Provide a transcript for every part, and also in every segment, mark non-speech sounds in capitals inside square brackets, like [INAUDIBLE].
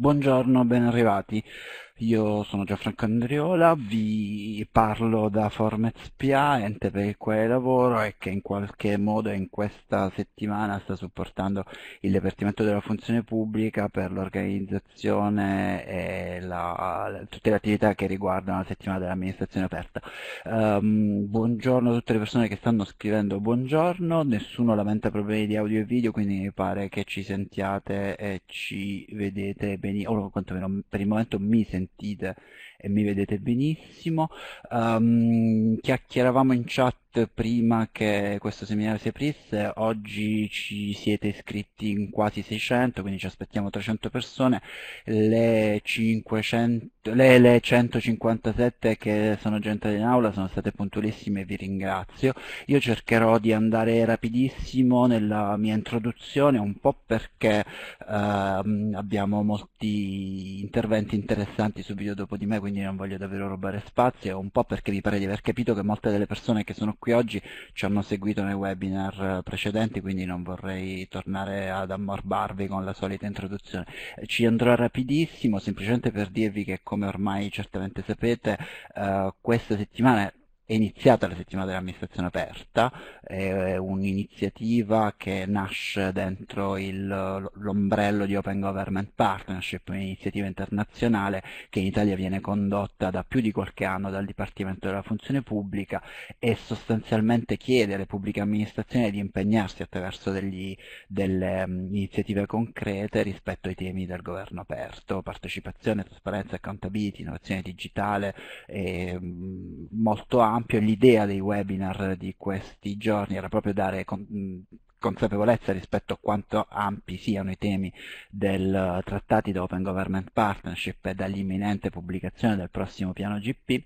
Buongiorno, ben arrivati. Io sono Gianfranco Andriola, vi parlo da Formet SPA, ente per il quale lavoro e che in qualche modo in questa settimana sta supportando il Dipartimento della Funzione Pubblica per l'organizzazione e la, tutte le attività che riguardano la settimana dell'amministrazione aperta. Um, buongiorno a tutte le persone che stanno scrivendo buongiorno, nessuno lamenta problemi di audio e video, quindi mi pare che ci sentiate e ci vedete benissimo, o quantomeno per il momento mi sentite sentite e mi vedete benissimo. Um, chiacchieravamo in chat prima che questo seminario si aprisse, oggi ci siete iscritti in quasi 600, quindi ci aspettiamo 300 persone, le, 500, le, le 157 che sono già entrate in aula sono state puntualissime e vi ringrazio. Io cercherò di andare rapidissimo nella mia introduzione, un po' perché uh, abbiamo molti interventi interessanti subito dopo di me, quindi non voglio davvero rubare spazio, un po' perché vi pare di aver capito che molte delle persone che sono qui oggi ci hanno seguito nei webinar precedenti, quindi non vorrei tornare ad ammorbarvi con la solita introduzione. Ci andrò rapidissimo, semplicemente per dirvi che come ormai certamente sapete, uh, questa settimana è iniziata la settimana dell'amministrazione aperta, è un'iniziativa che nasce dentro l'ombrello di Open Government Partnership, un'iniziativa internazionale che in Italia viene condotta da più di qualche anno dal Dipartimento della Funzione Pubblica e sostanzialmente chiede alle pubbliche amministrazioni di impegnarsi attraverso degli, delle um, iniziative concrete rispetto ai temi del governo aperto, partecipazione, trasparenza, accountability, innovazione digitale, e, um, molto ampio ampio l'idea dei webinar di questi giorni era proprio dare consapevolezza rispetto a quanto ampi siano i temi del uh, trattati di Open Government Partnership e dall'imminente pubblicazione del prossimo piano GP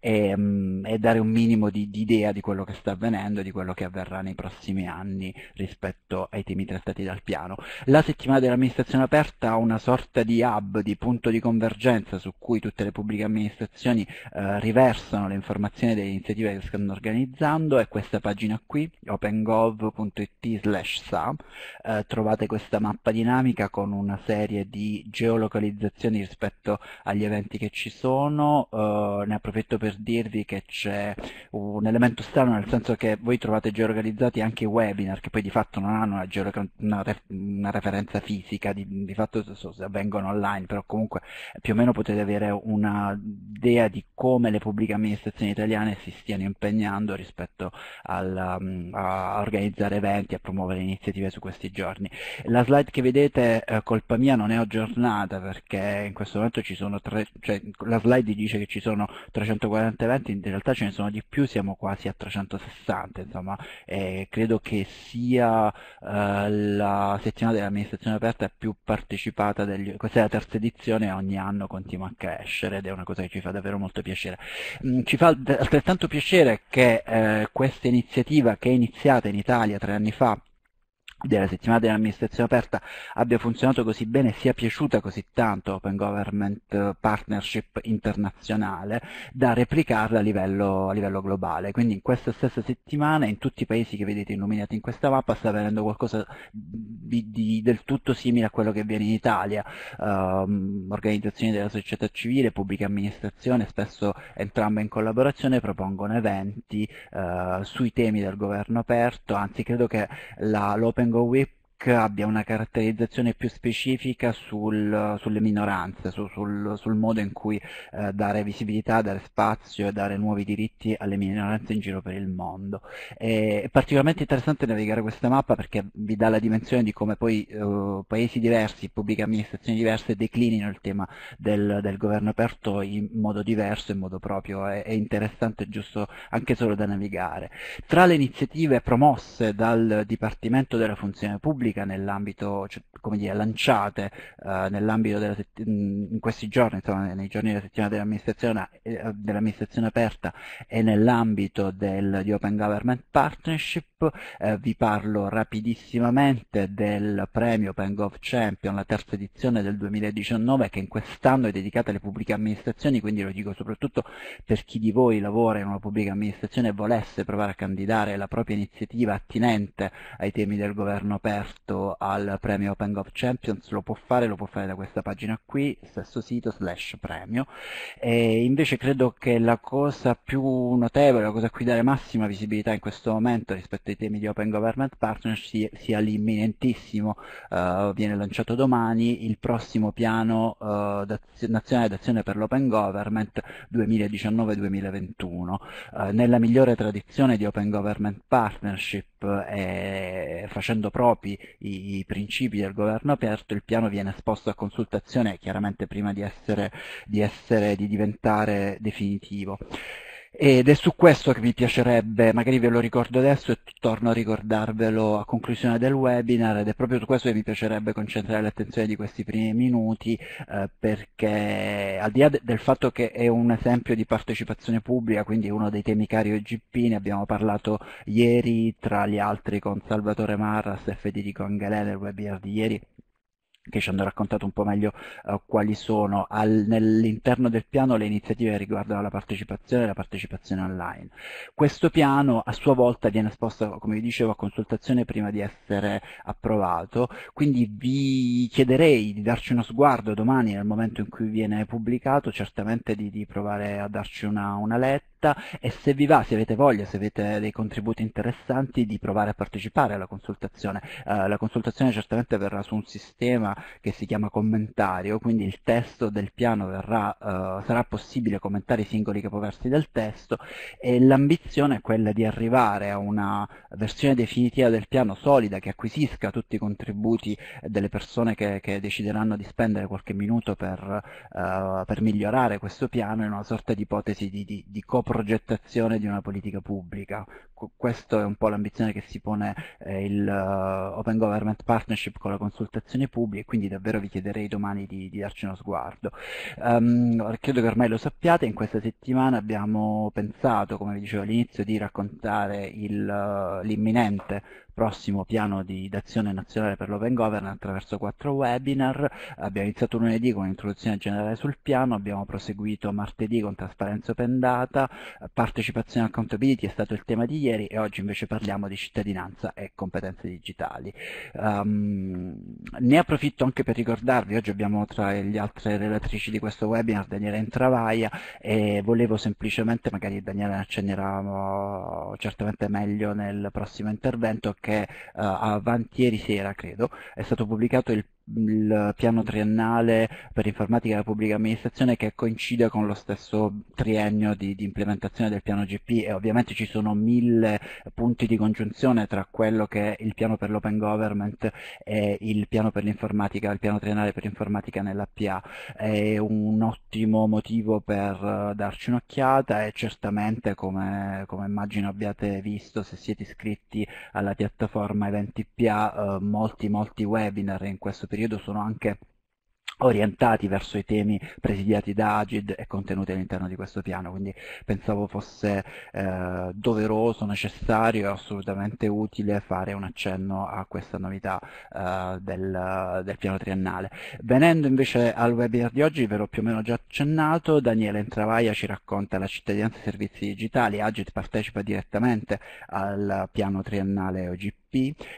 e, um, e dare un minimo di, di, idea di quello che sta avvenendo e di quello che avverrà nei prossimi anni rispetto ai temi trattati dal piano. La settimana dell'amministrazione aperta ha una sorta di hub, di punto di convergenza su cui tutte le pubbliche amministrazioni uh, riversano le informazioni delle iniziative che stanno organizzando e questa pagina qui, opengov.it slash sa eh, trovate questa mappa dinamica con una serie di geolocalizzazioni rispetto agli eventi che ci sono. Eh, ne approfitto per dirvi che c'è un elemento strano nel senso che voi trovate geolocalizzati anche i webinar che poi di fatto non hanno una, una, ref una referenza fisica di, di fatto so, avvengono online però comunque più o meno potete avere un'idea di come le pubbliche amministrazioni italiane si stiano impegnando rispetto al, um, a organizzare eventi, a promuovere iniziative su questi giorni. La slide che vedete, eh, colpa mia, non è aggiornata perché in questo momento ci sono tre, cioè la slide dice che ci sono 340 eventi, in realtà ce ne sono di più, siamo quasi a 360, insomma, e credo che sia eh, la settimana dell'amministrazione aperta più partecipata degli, questa è la terza edizione e ogni anno continua a crescere ed è una cosa che ci fa davvero molto piacere. Mm, ci fa altrettanto piacere che eh, questa iniziativa che è iniziata in Italia tre anni fa della settimana dell'amministrazione aperta abbia funzionato così bene e sia piaciuta così tanto Open Government Partnership internazionale da replicarla a livello, a livello globale. Quindi in questa stessa settimana in tutti i paesi che vedete illuminati in questa mappa sta avvenendo qualcosa di, di, del tutto simile a quello che avviene in Italia. Um, organizzazioni della società civile, pubbliche amministrazioni, spesso entrambe in collaborazione propongono eventi uh, sui temi del governo aperto, anzi credo che l'Open go way Abbia una caratterizzazione più specifica sul, sulle minoranze, su, sul, sul, modo in cui eh, dare visibilità, dare spazio e dare nuovi diritti alle minoranze in giro per il mondo. E, è particolarmente interessante navigare questa mappa perché vi dà la dimensione di come poi eh, paesi diversi, pubbliche amministrazioni diverse declinino il tema del, del, governo aperto in modo diverso, in modo proprio. È, è interessante giusto anche solo da navigare. Tra le iniziative promosse dal Dipartimento della Funzione Pubblica pubblica nell'ambito, cioè, come dire, lanciate eh, nell'ambito della in questi giorni, insomma, nei giorni della settimana dell'amministrazione, eh, dell'amministrazione aperta e nell'ambito del, di Open Government Partnership, eh, vi parlo rapidissimamente del premio Open Gov Champion, la terza edizione del 2019 che in quest'anno è dedicata alle pubbliche amministrazioni, quindi lo dico soprattutto per chi di voi lavora in una pubblica amministrazione e volesse provare a candidare la propria iniziativa attinente ai temi del governo aperto al premio Open Gov Champions, lo può fare, lo può fare da questa pagina qui, stesso sito, slash premio. E invece credo che la cosa più notevole, la cosa a cui dare massima visibilità in questo momento rispetto ai temi di Open Government Partnership sia l'imminentissimo, uh, viene lanciato domani, il prossimo piano uh, nazionale d'azione per l'Open Government 2019-2021. Uh, eh, nella migliore tradizione di Open Government Partnership e facendo propri i, i, principi del governo aperto, il piano viene esposto a consultazione chiaramente prima di essere, di, essere, di diventare definitivo. Ed è su questo che mi piacerebbe, magari ve lo ricordo adesso e torno a ricordarvelo a conclusione del webinar, ed è proprio su questo che mi piacerebbe concentrare l'attenzione di questi primi minuti, eh, perché al di là de del fatto che è un esempio di partecipazione pubblica, quindi uno dei temi cari OGP, ne abbiamo parlato ieri, tra gli altri con Salvatore Marras e Federico Angelè nel webinar di ieri, che ci hanno raccontato un po' meglio uh, quali sono nell'interno del piano le iniziative che riguardano la partecipazione e la partecipazione online. Questo piano a sua volta viene esposto, come vi dicevo, a consultazione prima di essere approvato, quindi vi chiederei di darci uno sguardo domani nel momento in cui viene pubblicato, certamente di, di provare a darci una, una letta e se vi va, se avete voglia, se avete dei contributi interessanti di provare a partecipare alla consultazione. Uh, la consultazione certamente verrà su un sistema che si chiama commentario, quindi il testo del piano verrà, uh, sarà possibile commentare i singoli capoversi del testo e l'ambizione è quella di arrivare a una versione definitiva del piano solida che acquisisca tutti i contributi delle persone che, che decideranno di spendere qualche minuto per, uh, per, migliorare questo piano in una sorta di ipotesi di, di, di coproduzione progettazione di una politica pubblica. Questa è un po' l'ambizione che si pone eh, il uh, Open Government Partnership con la consultazione pubblica e quindi davvero vi chiederei domani di, di darci uno sguardo. Um, credo che ormai lo sappiate, in questa settimana abbiamo pensato, come vi dicevo all'inizio, di raccontare uh, l'imminente prossimo piano di d'azione nazionale per l'open governance attraverso quattro webinar. Abbiamo iniziato lunedì con un'introduzione generale sul piano, abbiamo proseguito martedì con trasparenza open data, partecipazione e accountability è stato il tema di ieri e oggi invece parliamo di cittadinanza e competenze digitali. Um, ne approfitto anche per ricordarvi, oggi abbiamo tra le altre relatrici di questo webinar Daniela Intravaglia e volevo semplicemente, magari Daniela ne accennerà certamente meglio nel prossimo intervento, che uh, avanti ieri sera, credo, è stato pubblicato il il piano triennale per informatica della pubblica amministrazione che coincide con lo stesso triennio di, di, implementazione del piano GP e ovviamente ci sono mille punti di congiunzione tra quello che è il piano per l'open government e il piano per l'informatica, il piano triennale per l'informatica nell'APA. È un ottimo motivo per darci un'occhiata e certamente come, come, immagino abbiate visto se siete iscritti alla piattaforma Eventi PA eh, molti molti webinar in questo periodo sono anche orientati verso i temi presidiati da Agid e contenuti all'interno di questo piano, quindi pensavo fosse eh, doveroso, necessario e assolutamente utile fare un accenno a questa novità eh, del, del, piano triennale. Venendo invece al webinar di oggi, ve l'ho più o meno già accennato, Daniele Entravaia ci racconta la cittadinanza e servizi digitali, Agid partecipa direttamente al piano triennale OGP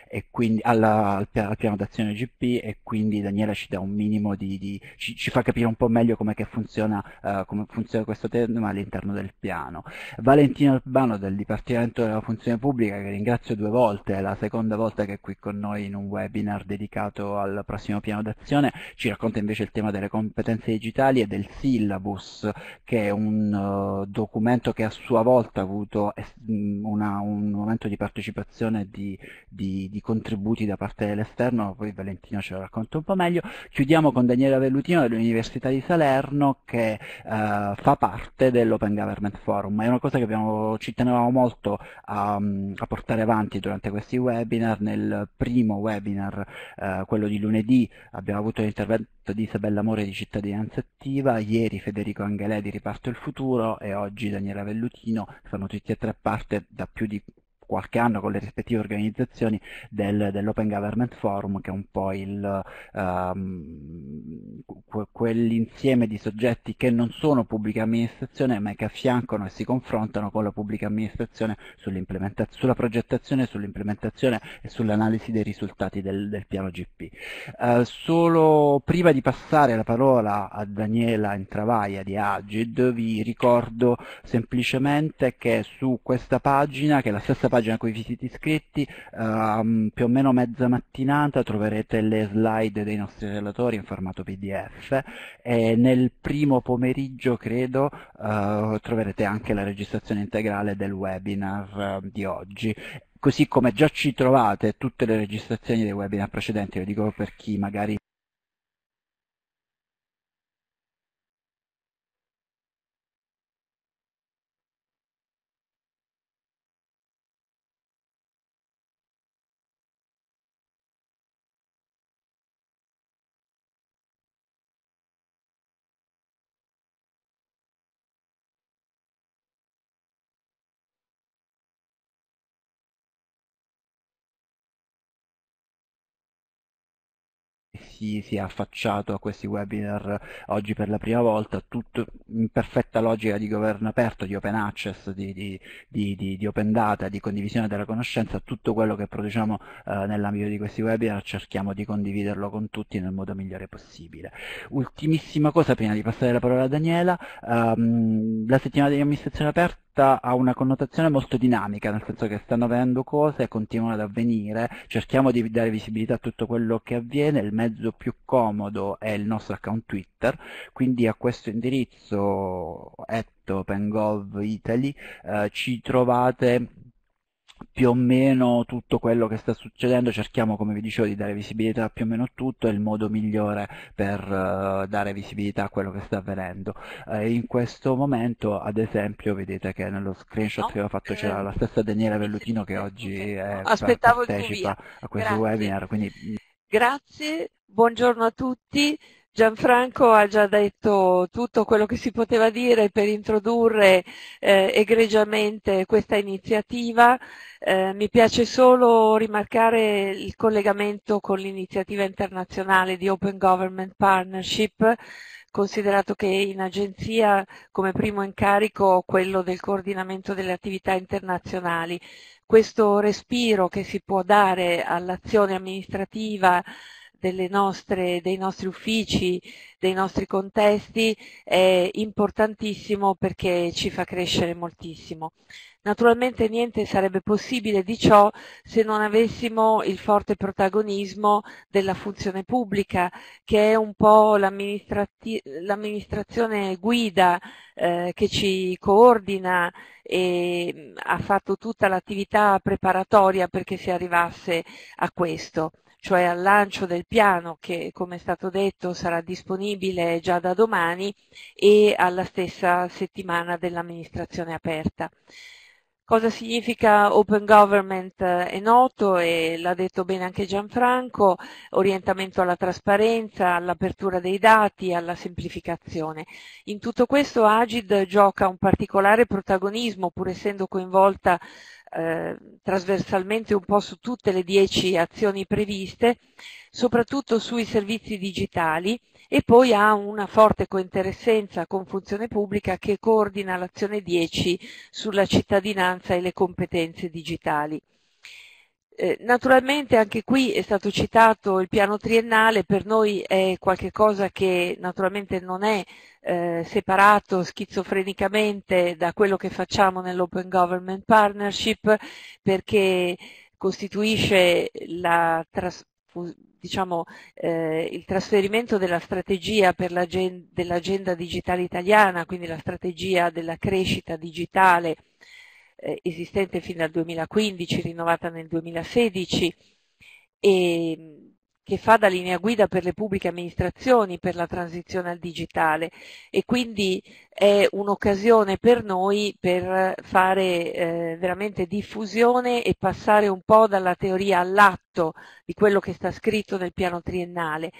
e quindi alla, al, al, piano d'azione GP e quindi Daniela ci dà un minimo di, di ci, ci, fa capire un po' meglio come funziona, uh, come funziona questo tema all'interno del piano. Valentino Urbano del Dipartimento della Funzione Pubblica che ringrazio due volte, è la seconda volta che è qui con noi in un webinar dedicato al prossimo piano d'azione, ci racconta invece il tema delle competenze digitali e del syllabus che è un uh, documento che a sua volta ha avuto una, un momento di partecipazione di di, di contributi da parte dell'esterno, poi Valentino ce lo racconta un po' meglio. Chiudiamo con Daniela Vellutino dell'Università di Salerno che eh, fa parte dell'Open Government Forum. È una cosa che abbiamo, ci tenevamo molto a, a, portare avanti durante questi webinar. Nel primo webinar, eh, quello di lunedì, abbiamo avuto l'intervento di Isabella More di Cittadinanza Attiva, ieri Federico Angelè di Riparto il Futuro e oggi Daniela Vellutino, fanno tutti e tre parte da più di qualche anno con le rispettive organizzazioni del, dell'Open Government Forum, che è un po' il, um, quell'insieme di soggetti che non sono pubblica amministrazione ma che affiancano e si confrontano con la pubblica amministrazione sulla progettazione, sull'implementazione e sull'analisi dei risultati del, del piano GP. Uh, eh, solo prima di passare la parola a Daniela Intravaglia di Agid vi ricordo semplicemente che su questa pagina, che è la stessa pagina a cui vi siete iscritti, uh, più o meno mezza mattinata troverete le slide dei nostri relatori in formato PDF e nel primo pomeriggio credo uh, troverete anche la registrazione integrale del webinar uh, di oggi. Così come già ci trovate tutte le registrazioni dei webinar precedenti, lo dico per chi magari si, si, è affacciato a questi webinar oggi per la prima volta, tutto in perfetta logica di governo aperto, di open access, di, di, di, di open data, di condivisione della conoscenza, tutto quello che produciamo eh, nell'ambito di questi webinar cerchiamo di condividerlo con tutti nel modo migliore possibile. Ultimissima cosa prima di passare la parola a Daniela, ehm, la settimana di amministrazione aperta realtà ha una connotazione molto dinamica, nel senso che stanno avvenendo cose e continuano ad avvenire, cerchiamo di dare visibilità a tutto quello che avviene, il mezzo più comodo è il nostro account Twitter, quindi a questo indirizzo @pengov_italy eh, ci trovate più o meno tutto quello che sta succedendo, cerchiamo come vi dicevo di dare visibilità a più o meno tutto, è il modo migliore per uh, dare visibilità a quello che sta avvenendo. Uh, in questo momento ad esempio vedete che nello screenshot no, che ho fatto c'era la stessa Daniela Vellutino che oggi è, partecipa a questo Grazie. webinar. Quindi... Grazie, buongiorno a tutti. Gianfranco ha già detto tutto quello che si poteva dire per introdurre eh, egregiamente questa iniziativa. Eh, mi piace solo rimarcare il collegamento con l'iniziativa internazionale di Open Government Partnership, considerato che in agenzia come primo incarico ho quello del coordinamento delle attività internazionali. Questo respiro che si può dare all'azione amministrativa nostre, dei nostri uffici, dei nostri contesti è importantissimo perché ci fa crescere moltissimo. Naturalmente niente sarebbe possibile di ciò se non avessimo il forte protagonismo della funzione pubblica, che è un po' l'amministrazione guida eh, che ci coordina e ha fatto tutta l'attività preparatoria perché si arrivasse a questo cioè al lancio del piano che come è stato detto sarà disponibile già da domani e alla stessa settimana dell'amministrazione aperta. Cosa significa Open Government è noto e l'ha detto bene anche Gianfranco, orientamento alla trasparenza, all'apertura dei dati, alla semplificazione. In tutto questo Agid gioca un particolare protagonismo pur essendo coinvolta eh, trasversalmente un po' su tutte le dieci azioni previste, soprattutto sui servizi digitali e poi ha una forte cointeressenza con funzione pubblica che coordina l'azione 10 sulla cittadinanza e le competenze digitali. Eh, naturalmente anche qui è stato citato il piano triennale, per noi è qualcosa che naturalmente non è eh, separato schizofrenicamente da quello che facciamo nell'Open Government Partnership perché costituisce la diciamo, eh, il trasferimento della strategia dell'agenda digitale italiana, quindi la strategia della crescita digitale eh, esistente fino al 2015, rinnovata nel 2016 e che fa da linea guida per le pubbliche amministrazioni per la transizione al digitale. E quindi è un'occasione per noi per fare eh, veramente diffusione e passare un po' dalla teoria all'atto di quello che sta scritto nel piano triennale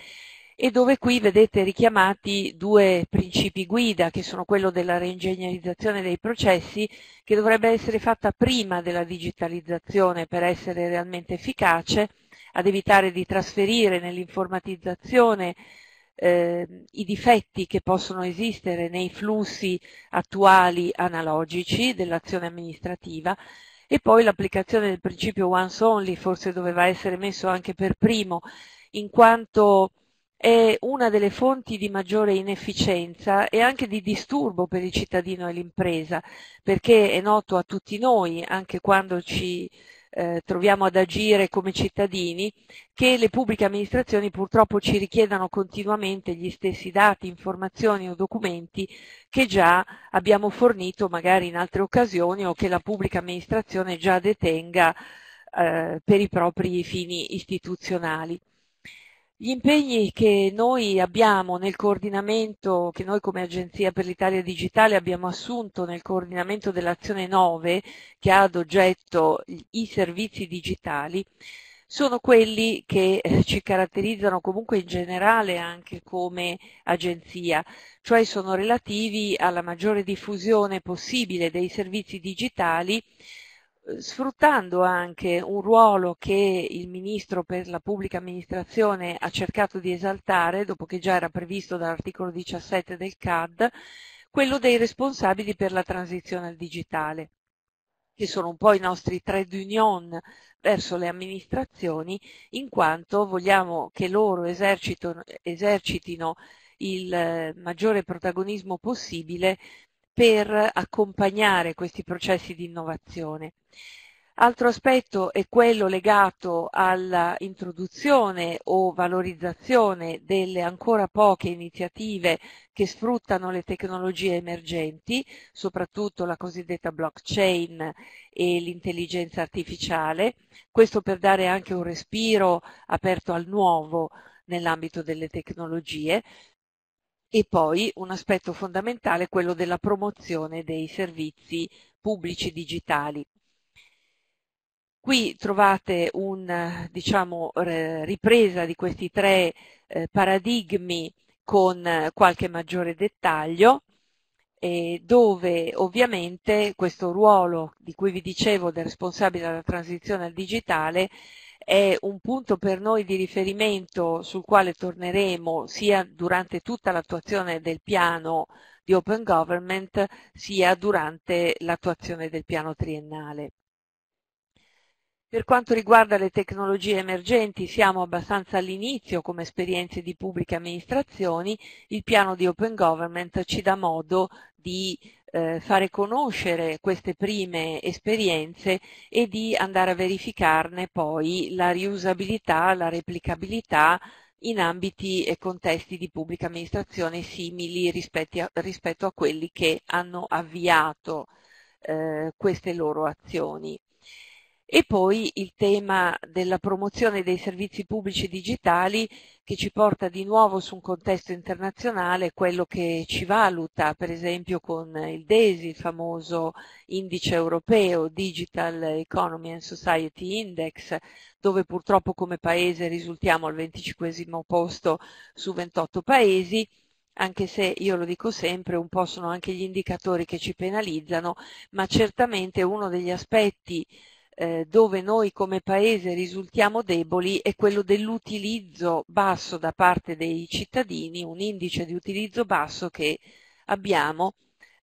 e dove qui vedete richiamati due principi guida che sono quello della reingegnerizzazione dei processi che dovrebbe essere fatta prima della digitalizzazione per essere realmente efficace, ad evitare di trasferire nell'informatizzazione eh, i difetti che possono esistere nei flussi attuali analogici dell'azione amministrativa e poi l'applicazione del principio once only forse doveva essere messo anche per primo in quanto è una delle fonti di maggiore inefficienza e anche di disturbo per il cittadino e l'impresa, perché è noto a tutti noi, anche quando ci eh, troviamo ad agire come cittadini, che le pubbliche amministrazioni purtroppo ci richiedano continuamente gli stessi dati, informazioni o documenti che già abbiamo fornito magari in altre occasioni o che la pubblica amministrazione già detenga eh, per i propri fini istituzionali. Gli impegni che noi abbiamo nel coordinamento, che noi come Agenzia per l'Italia Digitale abbiamo assunto nel coordinamento dell'azione 9, che ha ad oggetto i servizi digitali, sono quelli che eh, ci caratterizzano comunque in generale anche come agenzia, cioè sono relativi alla maggiore diffusione possibile dei servizi digitali sfruttando anche un ruolo che il Ministro per la Pubblica Amministrazione ha cercato di esaltare, dopo che già era previsto dall'articolo 17 del CAD, quello dei responsabili per la transizione al digitale, che sono un po' i nostri trade union verso le amministrazioni, in quanto vogliamo che loro esercitino il maggiore protagonismo possibile per accompagnare questi processi di innovazione. Altro aspetto è quello legato all'introduzione o valorizzazione delle ancora poche iniziative che sfruttano le tecnologie emergenti, soprattutto la cosiddetta blockchain e l'intelligenza artificiale, questo per dare anche un respiro aperto al nuovo nell'ambito delle tecnologie, e poi un aspetto fondamentale, quello della promozione dei servizi pubblici digitali. Qui trovate una diciamo, ripresa di questi tre eh, paradigmi con qualche maggiore dettaglio, eh, dove ovviamente questo ruolo di cui vi dicevo del responsabile della transizione al digitale è un punto per noi di riferimento sul quale torneremo sia durante tutta l'attuazione del piano di Open Government sia durante l'attuazione del piano triennale. Per quanto riguarda le tecnologie emergenti siamo abbastanza all'inizio come esperienze di pubbliche amministrazioni, il piano di Open Government ci dà modo di eh, fare conoscere queste prime esperienze e di andare a verificarne poi la riusabilità, la replicabilità in ambiti e contesti di pubblica amministrazione simili a, rispetto a quelli che hanno avviato eh, queste loro azioni. E poi il tema della promozione dei servizi pubblici digitali che ci porta di nuovo su un contesto internazionale, quello che ci valuta per esempio con il DESI, il famoso indice europeo Digital Economy and Society Index, dove purtroppo come paese risultiamo al 25 posto su 28 paesi, anche se io lo dico sempre, un po' sono anche gli indicatori che ci penalizzano, ma certamente uno degli aspetti eh, dove noi come Paese risultiamo deboli è quello dell'utilizzo basso da parte dei cittadini, un indice di utilizzo basso che abbiamo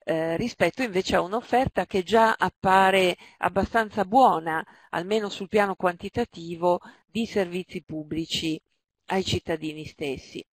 eh, rispetto invece a un'offerta che già appare abbastanza buona, almeno sul piano quantitativo, di servizi pubblici ai cittadini stessi.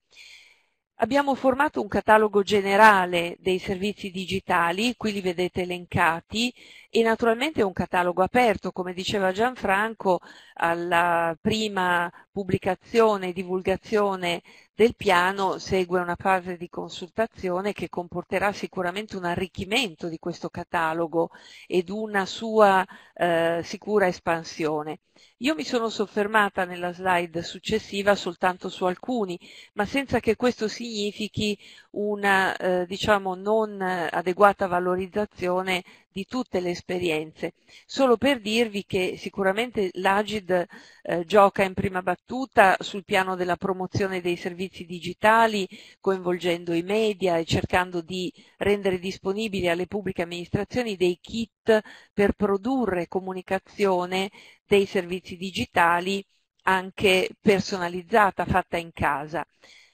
Abbiamo formato un catalogo generale dei servizi digitali, qui li vedete elencati, e naturalmente un catalogo aperto, come diceva Gianfranco, alla prima pubblicazione e divulgazione del piano segue una fase di consultazione che comporterà sicuramente un arricchimento di questo catalogo ed una sua eh, sicura espansione. Io mi sono soffermata nella slide successiva soltanto su alcuni, ma senza che questo significhi una eh, diciamo non adeguata valorizzazione di tutte le esperienze. Solo per dirvi che sicuramente l'Agid eh, gioca in prima battuta sul piano della promozione dei servizi digitali, coinvolgendo i media e cercando di rendere disponibili alle pubbliche amministrazioni dei kit per produrre comunicazione dei servizi digitali anche personalizzata, fatta in casa.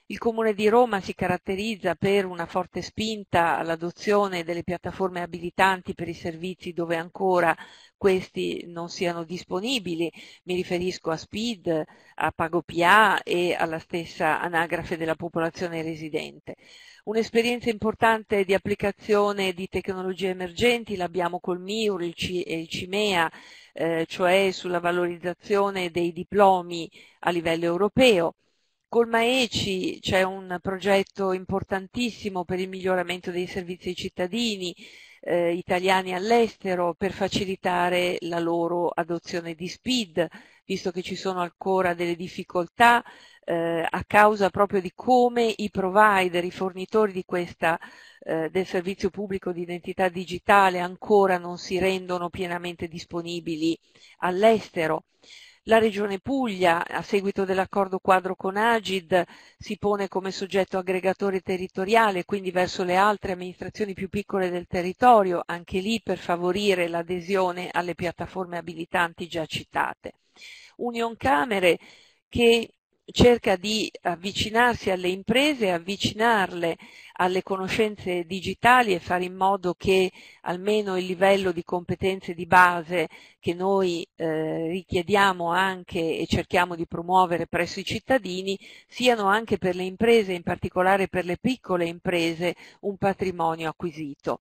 Il Comune di Roma si caratterizza per una forte spinta all'adozione delle piattaforme abilitanti per i servizi dove ancora questi non siano disponibili. Mi riferisco a SPID, a PagoPA e alla stessa anagrafe della popolazione residente. Un'esperienza importante di applicazione di tecnologie emergenti l'abbiamo col MIUR e il CIMEA, eh, cioè sulla valorizzazione dei diplomi a livello europeo. Col MAECI c'è un progetto importantissimo per il miglioramento dei servizi ai cittadini eh, italiani all'estero per facilitare la loro adozione di SPID, visto che ci sono ancora delle difficoltà eh, a causa proprio di come i provider, i fornitori di questa, eh, del servizio pubblico di identità digitale ancora non si rendono pienamente disponibili all'estero. La Regione Puglia, a seguito dell'accordo quadro con Agid, si pone come soggetto aggregatore territoriale, quindi verso le altre amministrazioni più piccole del territorio, anche lì per favorire l'adesione alle piattaforme abilitanti già citate. Union Camere che cerca di avvicinarsi alle imprese, avvicinarle alle conoscenze digitali e fare in modo che almeno il livello di competenze di base che noi eh, richiediamo anche e cerchiamo di promuovere presso i cittadini siano anche per le imprese, in particolare per le piccole imprese, un patrimonio acquisito.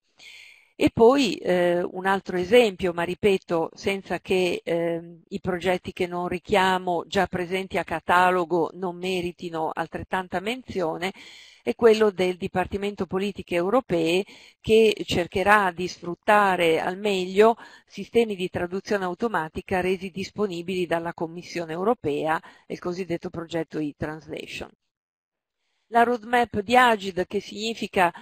E poi eh, un altro esempio, ma ripeto, senza che eh, i progetti che non richiamo già presenti a catalogo non meritino altrettanta menzione, è quello del Dipartimento Politiche Europee che cercherà di sfruttare al meglio sistemi di traduzione automatica resi disponibili dalla Commissione Europea, il cosiddetto progetto e-translation. La roadmap di Agid, che significa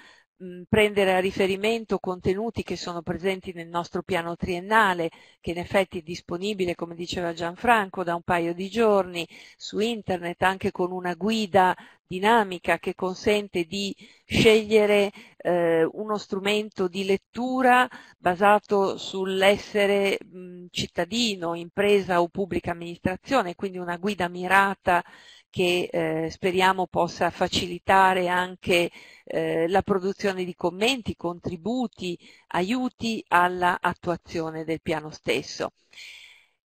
prendere a riferimento contenuti che sono presenti nel nostro piano triennale, che in effetti è disponibile, come diceva Gianfranco, da un paio di giorni su internet, anche con una guida dinamica che consente di scegliere eh, uno strumento di lettura basato sull'essere cittadino, impresa o pubblica amministrazione, quindi una guida mirata che eh, speriamo possa facilitare anche eh, la produzione di commenti, contributi, aiuti alla attuazione del piano stesso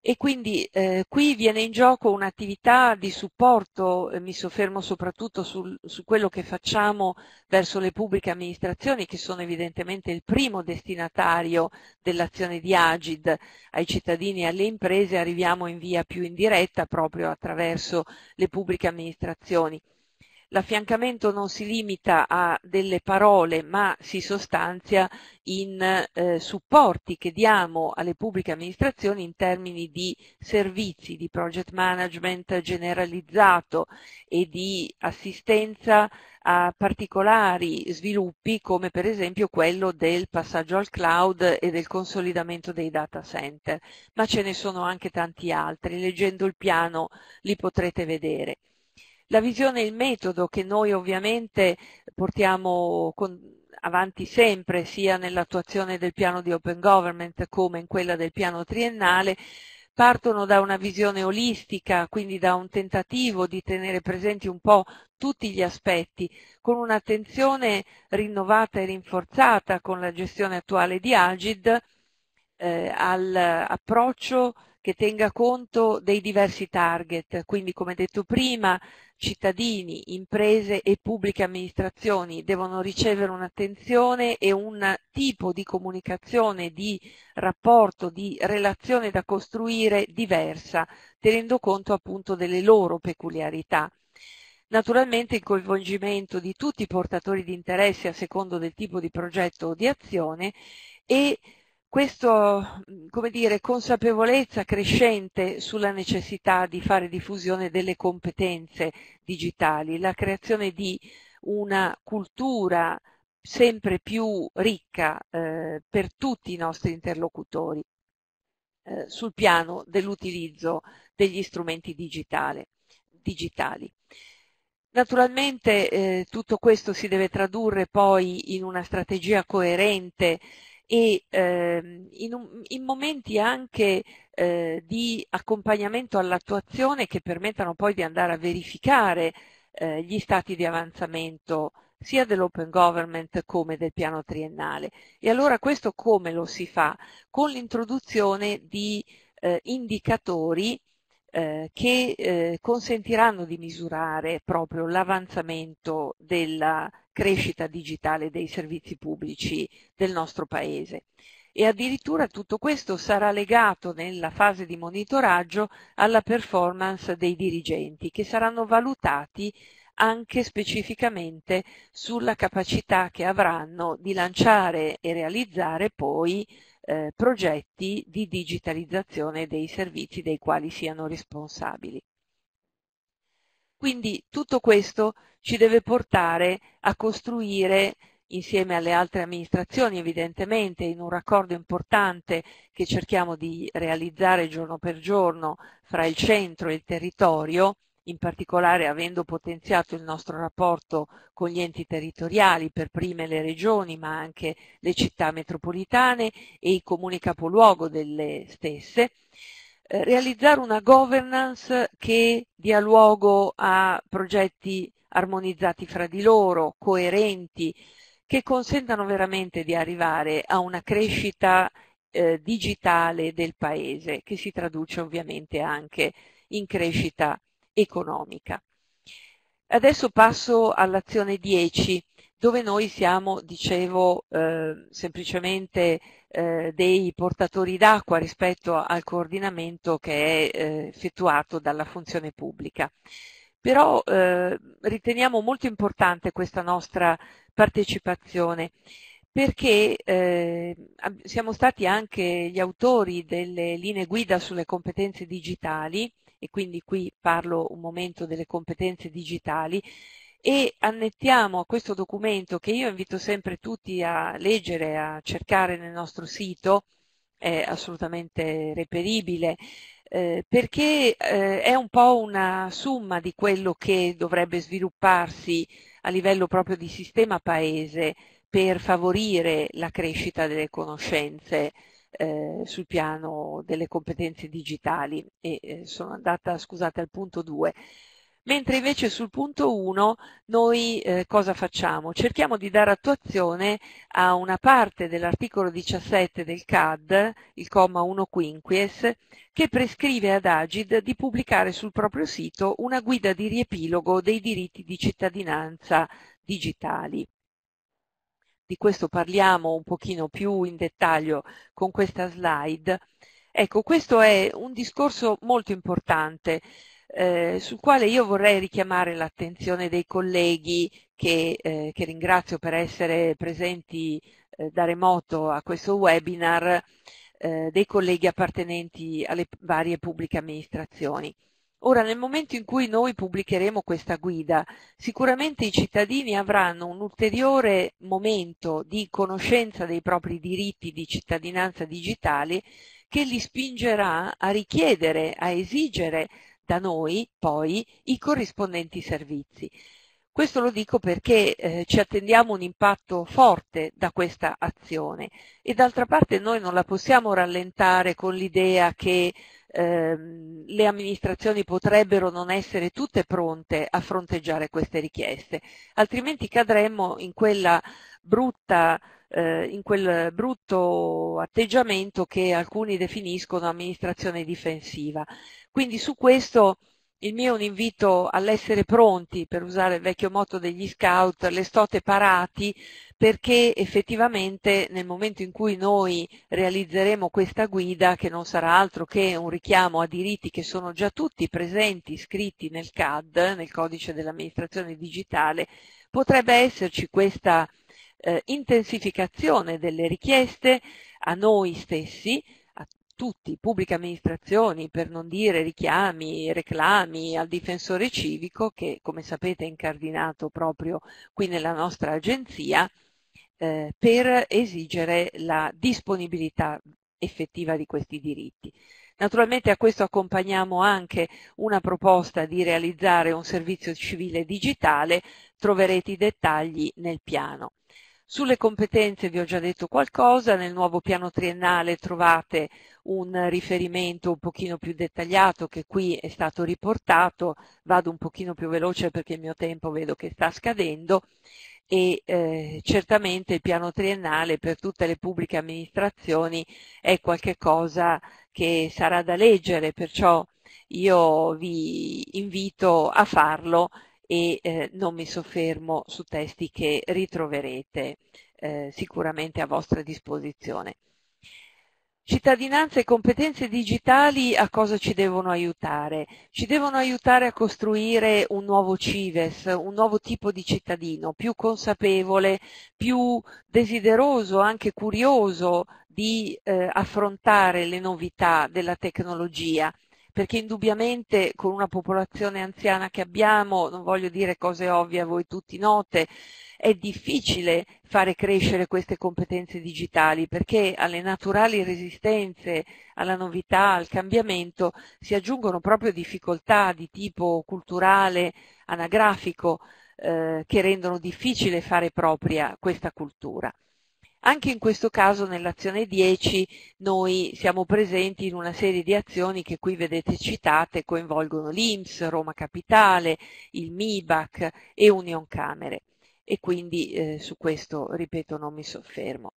e quindi eh, qui viene in gioco un'attività di supporto, eh, mi soffermo soprattutto sul, su quello che facciamo verso le pubbliche amministrazioni che sono evidentemente il primo destinatario dell'azione di Agid ai cittadini e alle imprese, arriviamo in via più indiretta proprio attraverso le pubbliche amministrazioni. L'affiancamento non si limita a delle parole, ma si sostanzia in eh, supporti che diamo alle pubbliche amministrazioni in termini di servizi, di project management generalizzato e di assistenza a particolari sviluppi come per esempio quello del passaggio al cloud e del consolidamento dei data center, ma ce ne sono anche tanti altri, leggendo il piano li potrete vedere. La visione e il metodo che noi ovviamente portiamo con, avanti sempre sia nell'attuazione del piano di Open Government come in quella del piano triennale partono da una visione olistica, quindi da un tentativo di tenere presenti un po' tutti gli aspetti, con un'attenzione rinnovata e rinforzata con la gestione attuale di Agid eh, all'approccio che tenga conto dei diversi target, quindi come detto prima cittadini, imprese e pubbliche amministrazioni devono ricevere un'attenzione e un tipo di comunicazione, di rapporto, di relazione da costruire diversa, tenendo conto appunto delle loro peculiarità. Naturalmente il coinvolgimento di tutti i portatori di interesse a secondo del tipo di progetto o di azione e questa consapevolezza crescente sulla necessità di fare diffusione delle competenze digitali, la creazione di una cultura sempre più ricca eh, per tutti i nostri interlocutori eh, sul piano dell'utilizzo degli strumenti digitali. Naturalmente eh, tutto questo si deve tradurre poi in una strategia coerente e eh, in, un, in, momenti anche eh, di accompagnamento all'attuazione che permettano poi di andare a verificare eh, gli stati di avanzamento sia dell'open government come del piano triennale. E allora questo come lo si fa? Con l'introduzione di eh, indicatori eh, che eh, consentiranno di misurare proprio l'avanzamento della crescita digitale dei servizi pubblici del nostro Paese. E addirittura tutto questo sarà legato nella fase di monitoraggio alla performance dei dirigenti che saranno valutati anche specificamente sulla capacità che avranno di lanciare e realizzare poi eh, progetti di digitalizzazione dei servizi dei quali siano responsabili. Quindi tutto questo ci deve portare a costruire insieme alle altre amministrazioni evidentemente in un raccordo importante che cerchiamo di realizzare giorno per giorno fra il centro e il territorio, in particolare avendo potenziato il nostro rapporto con gli enti territoriali, per prime le regioni, ma anche le città metropolitane e i comuni capoluogo delle stesse, eh, realizzare una governance che dia luogo a progetti armonizzati fra di loro, coerenti, che consentano veramente di arrivare a una crescita eh, digitale del Paese, che si traduce ovviamente anche in crescita economica. Adesso passo all'azione 10, dove noi siamo, dicevo, eh, semplicemente eh, dei portatori d'acqua rispetto al coordinamento che è eh, effettuato dalla funzione pubblica. Però eh, riteniamo molto importante questa nostra partecipazione perché eh, siamo stati anche gli autori delle linee guida sulle competenze digitali e quindi qui parlo un momento delle competenze digitali e annettiamo a questo documento che io invito sempre tutti a leggere, a cercare nel nostro sito, è assolutamente reperibile, eh, perché eh, è un po' una summa di quello che dovrebbe svilupparsi a livello proprio di sistema paese per favorire la crescita delle conoscenze eh, sul piano delle competenze digitali e eh, sono andata, scusate, al punto 2. Mentre invece sul punto 1 noi eh, cosa facciamo? Cerchiamo di dare attuazione a una parte dell'articolo 17 del CAD, il comma 1 quinquies, che prescrive ad Agid di pubblicare sul proprio sito una guida di riepilogo dei diritti di cittadinanza digitali di questo parliamo un pochino più in dettaglio con questa slide. Ecco, questo è un discorso molto importante eh, sul quale io vorrei richiamare l'attenzione dei colleghi che, eh, che, ringrazio per essere presenti eh, da remoto a questo webinar, eh, dei colleghi appartenenti alle varie pubbliche amministrazioni. Ora, nel momento in cui noi pubblicheremo questa guida, sicuramente i cittadini avranno un ulteriore momento di conoscenza dei propri diritti di cittadinanza digitale che li spingerà a richiedere, a esigere da noi poi i corrispondenti servizi. Questo lo dico perché eh, ci attendiamo un impatto forte da questa azione e d'altra parte noi non la possiamo rallentare con l'idea che ehm, le amministrazioni potrebbero non essere tutte pronte a fronteggiare queste richieste, altrimenti cadremmo in brutta eh, in quel brutto atteggiamento che alcuni definiscono amministrazione difensiva. Quindi su questo il mio è un invito all'essere pronti, per usare il vecchio motto degli scout, le stote parati, perché effettivamente nel momento in cui noi realizzeremo questa guida, che non sarà altro che un richiamo a diritti che sono già tutti presenti, scritti nel CAD, nel codice dell'amministrazione digitale, potrebbe esserci questa eh, intensificazione delle richieste a noi stessi, tutti, pubbliche amministrazioni, per non dire richiami, reclami al difensore civico che come sapete è incardinato proprio qui nella nostra agenzia eh, per esigere la disponibilità effettiva di questi diritti. Naturalmente a questo accompagniamo anche una proposta di realizzare un servizio civile digitale, troverete i dettagli nel piano. Sulle competenze vi ho già detto qualcosa, nel nuovo piano triennale trovate un riferimento un pochino più dettagliato che qui è stato riportato, vado un pochino più veloce perché il mio tempo vedo che sta scadendo. E eh, certamente il piano triennale per tutte le pubbliche amministrazioni è qualcosa che sarà da leggere, perciò io vi invito a farlo e eh, non mi soffermo su testi che ritroverete eh, sicuramente a vostra disposizione. Cittadinanza e competenze digitali a cosa ci devono aiutare? Ci devono aiutare a costruire un nuovo CIVES, un nuovo tipo di cittadino, più consapevole, più desideroso, anche curioso di eh, affrontare le novità della tecnologia perché indubbiamente con una popolazione anziana che abbiamo, non voglio dire cose ovvie a voi tutti note, è difficile fare crescere queste competenze digitali perché alle naturali resistenze, alla novità, al cambiamento si aggiungono proprio difficoltà di tipo culturale, anagrafico, eh, che rendono difficile fare propria questa cultura. Anche in questo caso nell'azione 10 noi siamo presenti in una serie di azioni che qui vedete citate, coinvolgono l'INPS, Roma Capitale, il MIBAC e Union Camere e quindi eh, su questo, ripeto, non mi soffermo.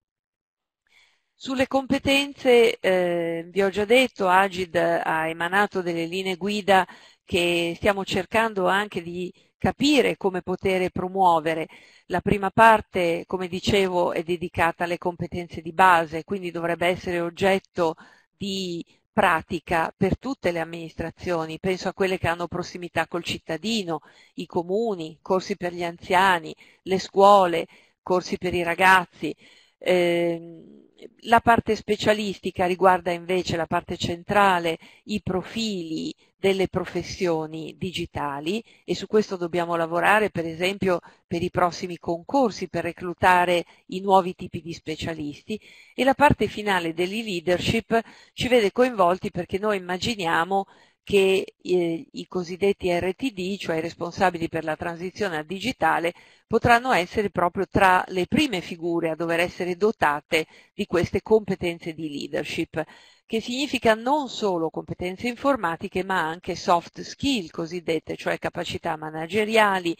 Sulle competenze, eh, vi ho già detto, Agid ha emanato delle linee guida che stiamo cercando anche di capire come poter promuovere. La prima parte, come dicevo, è dedicata alle competenze di base, quindi dovrebbe essere oggetto di pratica per tutte le amministrazioni, penso a quelle che hanno prossimità col cittadino, i comuni, corsi per gli anziani, le scuole, corsi per i ragazzi. Eh, la parte specialistica riguarda invece la parte centrale, i profili delle professioni digitali e su questo dobbiamo lavorare per esempio per i prossimi concorsi per reclutare i nuovi tipi di specialisti. E la parte finale dell'e-leadership ci vede coinvolti perché noi immaginiamo che eh, i cosiddetti RTD, cioè i responsabili per la transizione al digitale, potranno essere proprio tra le prime figure a dover essere dotate di queste competenze di leadership, che significa non solo competenze informatiche ma anche soft skill cosiddette, cioè capacità manageriali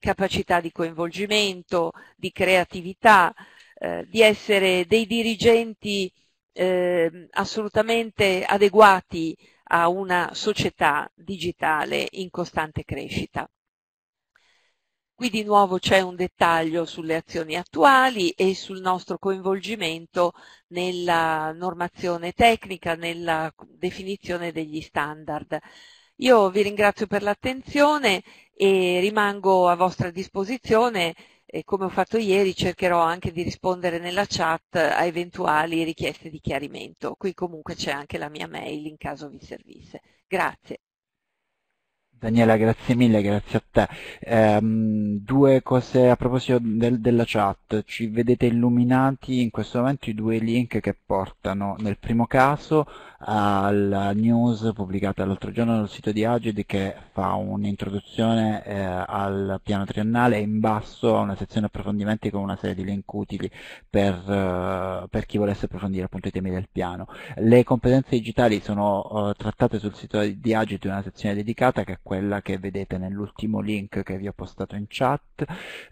capacità di coinvolgimento, di creatività, eh, di essere dei dirigenti eh, assolutamente adeguati a una società digitale in costante crescita. Qui di nuovo c'è un dettaglio sulle azioni attuali e sul nostro coinvolgimento nella normazione tecnica, nella definizione degli standard. Io vi ringrazio per l'attenzione e rimango a vostra disposizione e come ho fatto ieri cercherò anche di rispondere nella chat a eventuali richieste di chiarimento. Qui comunque c'è anche la mia mail in caso vi servisse. Grazie. Daniela, grazie mille, grazie a te. Um, due cose a proposito del, della chat. Ci vedete illuminati in questo momento i due link che portano nel primo caso alla news pubblicata l'altro giorno sul sito di Agid che fa un'introduzione eh, al piano triennale e in basso a una sezione approfondimenti con una serie di link utili per, uh, per chi volesse approfondire appunto i temi del piano. Le competenze digitali sono uh, trattate sul sito di Agid in una sezione dedicata che è quella che vedete nell'ultimo link che vi ho postato in chat.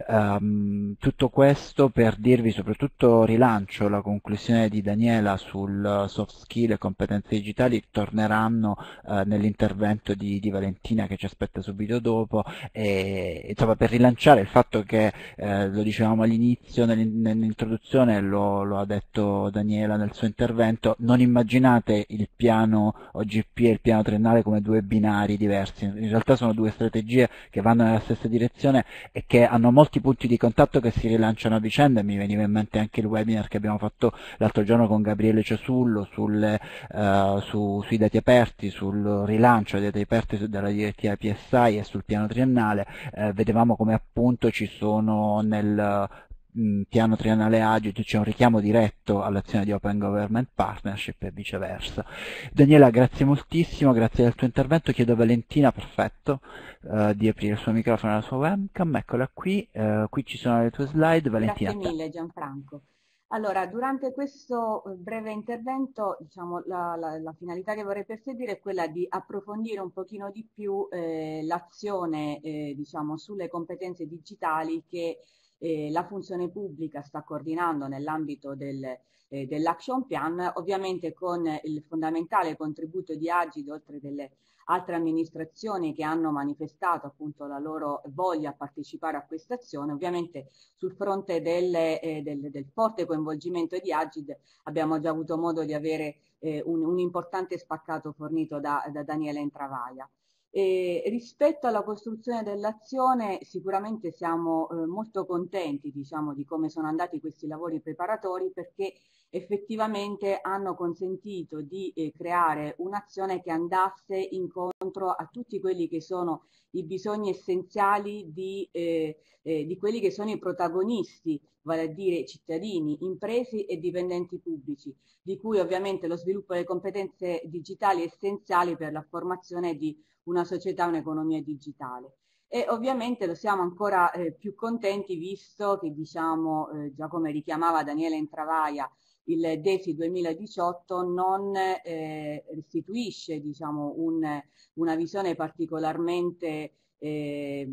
Um, tutto questo per dirvi soprattutto rilancio la conclusione di Daniela sul soft skill e competenze digitali. Torneranno uh, nell'intervento di, di, Valentina che ci aspetta subito dopo. E insomma per rilanciare il fatto che eh, lo dicevamo all'inizio nell'introduzione lo, lo ha detto Daniela nel suo intervento non immaginate il piano OGP e il piano triennale come due binari diversi in realtà sono due strategie che vanno nella stessa direzione e che hanno molti punti di contatto che si rilanciano a vicenda. Mi veniva in mente anche il webinar che abbiamo fatto l'altro giorno con Gabriele Cesullo sulle, uh, su, sui dati aperti, sul rilancio dei dati aperti della direttiva PSI e sul piano triennale. Eh, vedevamo come appunto ci sono nel piano triennale agile c'è un richiamo diretto all'azione di Open Government Partnership e viceversa. Daniela, grazie moltissimo, grazie del tuo intervento. Chiedo a Valentina, perfetto, uh, di aprire il suo microfono e la sua webcam. Eccola qui, uh, qui ci sono le tue slide. Valentina. Grazie mille Gianfranco. Allora, durante questo eh, breve intervento, diciamo, la, la, la, finalità che vorrei perseguire è quella di approfondire un pochino di più eh, l'azione eh, diciamo, sulle competenze digitali che eh, la funzione pubblica sta coordinando nell'ambito del, eh, dell'action plan, ovviamente con il fondamentale contributo di Agid, oltre delle altre amministrazioni che hanno manifestato appunto la loro voglia a partecipare a questa azione. Ovviamente sul fronte del, eh, del, del forte coinvolgimento di Agid abbiamo già avuto modo di avere eh, un, un, importante spaccato fornito da, da Daniele Entravaglia. E rispetto alla costruzione dell'azione sicuramente siamo eh, molto contenti diciamo, di come sono andati questi lavori preparatori perché effettivamente hanno consentito di eh, creare un'azione che andasse incontro a tutti quelli che sono i bisogni essenziali di, eh, eh, di quelli che sono i protagonisti, vale a dire cittadini, imprese e dipendenti pubblici, di cui ovviamente lo sviluppo delle competenze digitali è essenziale per la formazione di una società, un'economia digitale. E ovviamente lo siamo ancora eh, più contenti visto che diciamo, eh, già come richiamava Daniele Intravaglia, il DESI 2018 non eh, restituisce diciamo, un, una visione particolarmente eh,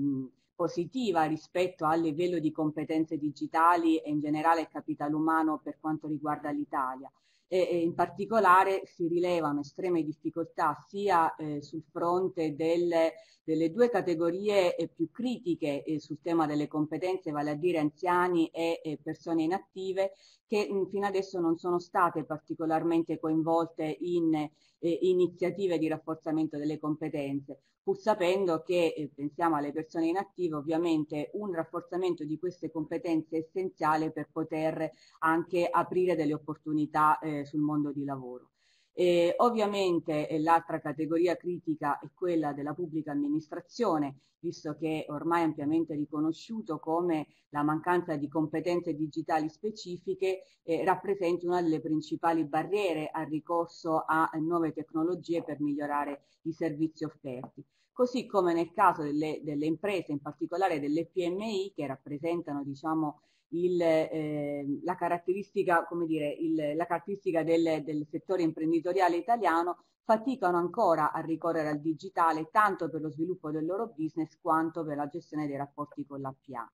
positiva rispetto al livello di competenze digitali e in generale capitale umano per quanto riguarda l'Italia e, e in particolare si rilevano estreme difficoltà sia eh, sul fronte delle, delle due categorie eh, più critiche eh, sul tema delle competenze, vale a dire anziani e persone inattive, che mh, fino adesso non sono state particolarmente coinvolte in eh, iniziative di rafforzamento delle competenze pur sapendo che, eh, pensiamo alle persone inattive, ovviamente un rafforzamento di queste competenze è essenziale per poter anche aprire delle opportunità eh, sul mondo di lavoro. E ovviamente eh, l'altra categoria critica è quella della pubblica amministrazione, visto che ormai ampiamente riconosciuto come la mancanza di competenze digitali specifiche eh, rappresenti una delle principali barriere al ricorso a nuove tecnologie per migliorare i servizi offerti così come nel caso delle, delle imprese, in particolare delle PMI, che rappresentano diciamo, il, eh, la caratteristica, dire, il, la caratteristica del, del, settore imprenditoriale italiano, faticano ancora a ricorrere al digitale tanto per lo sviluppo del loro business quanto per la gestione dei rapporti con l'APA.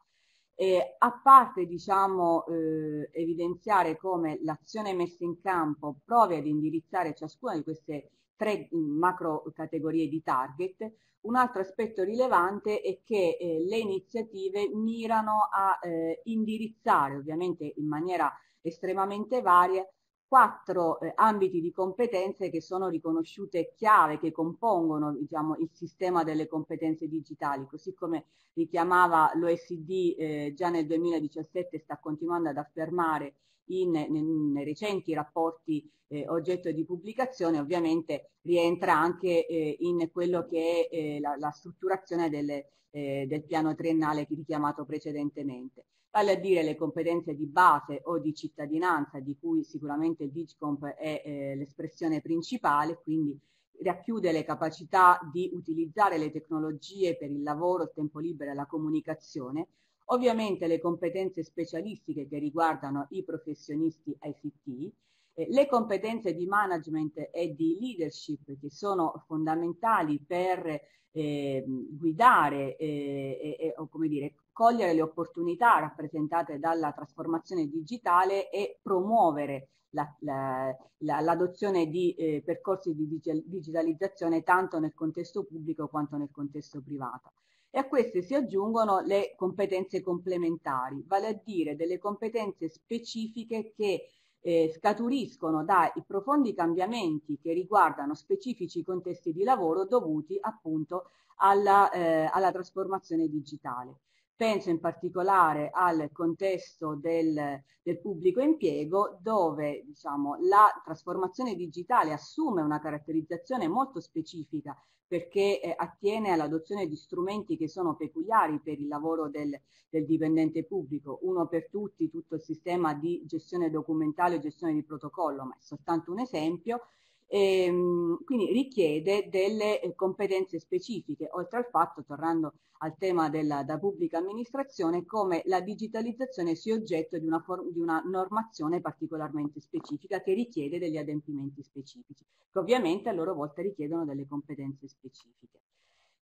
Eh, a parte diciamo, eh, evidenziare come l'azione messa in campo provi ad indirizzare ciascuna di queste tre macro categorie di target, un altro aspetto rilevante è che eh, le iniziative mirano a eh, indirizzare, ovviamente in maniera estremamente varia, quattro eh, ambiti di competenze che sono riconosciute chiave, che compongono diciamo, il sistema delle competenze digitali, così come richiamava l'OSD eh, già nel 2017 sta continuando ad affermare in, nei recenti rapporti eh, oggetto di pubblicazione ovviamente rientra anche eh, in quello che è eh, la, la, strutturazione delle, eh, del piano triennale richiamato precedentemente. Vale a dire le competenze di base o di cittadinanza di cui sicuramente il DIGCOMP è eh, l'espressione principale, quindi racchiude le capacità di utilizzare le tecnologie per il lavoro, il tempo libero e la comunicazione, ovviamente le competenze specialistiche che riguardano i professionisti ICT, eh, le competenze di management e di leadership che sono fondamentali per eh, guidare eh, e, o come dire, cogliere le opportunità rappresentate dalla trasformazione digitale e promuovere l'adozione la, la, di eh, percorsi di digitalizzazione tanto nel contesto pubblico quanto nel contesto privato. E a queste si aggiungono le competenze complementari, vale a dire delle competenze specifiche che eh, scaturiscono dai profondi cambiamenti che riguardano specifici contesti di lavoro dovuti appunto alla, eh, alla trasformazione digitale. Penso in particolare al contesto del, del pubblico impiego dove diciamo, la trasformazione digitale assume una caratterizzazione molto specifica perché eh, attiene all'adozione di strumenti che sono peculiari per il lavoro del, del, dipendente pubblico, uno per tutti, tutto il sistema di gestione documentale e gestione di protocollo, ma è soltanto un esempio, ehm, quindi richiede delle eh, competenze specifiche, oltre al fatto, tornando al tema della, pubblica amministrazione, come la digitalizzazione sia oggetto di una, di una, normazione particolarmente specifica che richiede degli adempimenti specifici, che ovviamente a loro volta richiedono delle competenze specifiche.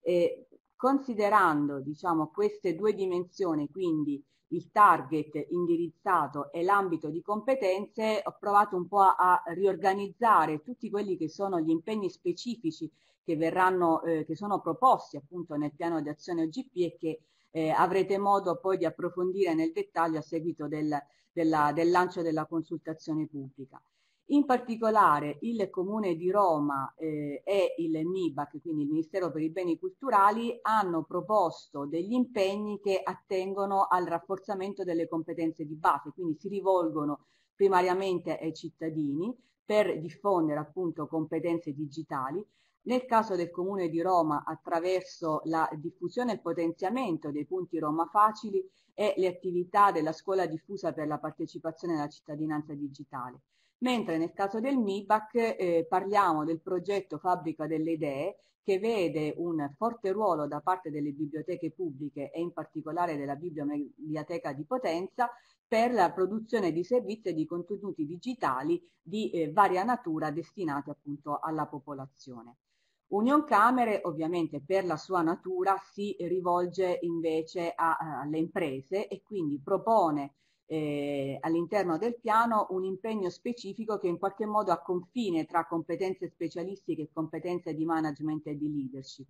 E, considerando diciamo, queste due dimensioni, quindi il target indirizzato e l'ambito di competenze, ho provato un po' a, riorganizzare tutti quelli che sono gli impegni specifici che verranno, eh, che sono proposti appunto nel piano di azione OGP e che eh, avrete modo poi di approfondire nel dettaglio a seguito del, della, del lancio della consultazione pubblica. In particolare il Comune di Roma eh, e il MIBAC, quindi il Ministero per i Beni Culturali, hanno proposto degli impegni che attengono al rafforzamento delle competenze di base, quindi si rivolgono primariamente ai cittadini per diffondere appunto competenze digitali. Nel caso del Comune di Roma attraverso la diffusione e il potenziamento dei punti Roma Facili e le attività della scuola diffusa per la partecipazione alla cittadinanza digitale mentre nel caso del MIBAC eh, parliamo del progetto Fabbrica delle Idee che vede un forte ruolo da parte delle biblioteche pubbliche e in particolare della Biblioteca di Potenza per la produzione di servizi e di contenuti digitali di eh, varia natura destinati appunto alla popolazione. Union Camere ovviamente per la sua natura si rivolge invece a, alle imprese e quindi propone eh, all'interno del piano un impegno specifico che in qualche modo ha confine tra competenze specialistiche e competenze di management e di leadership.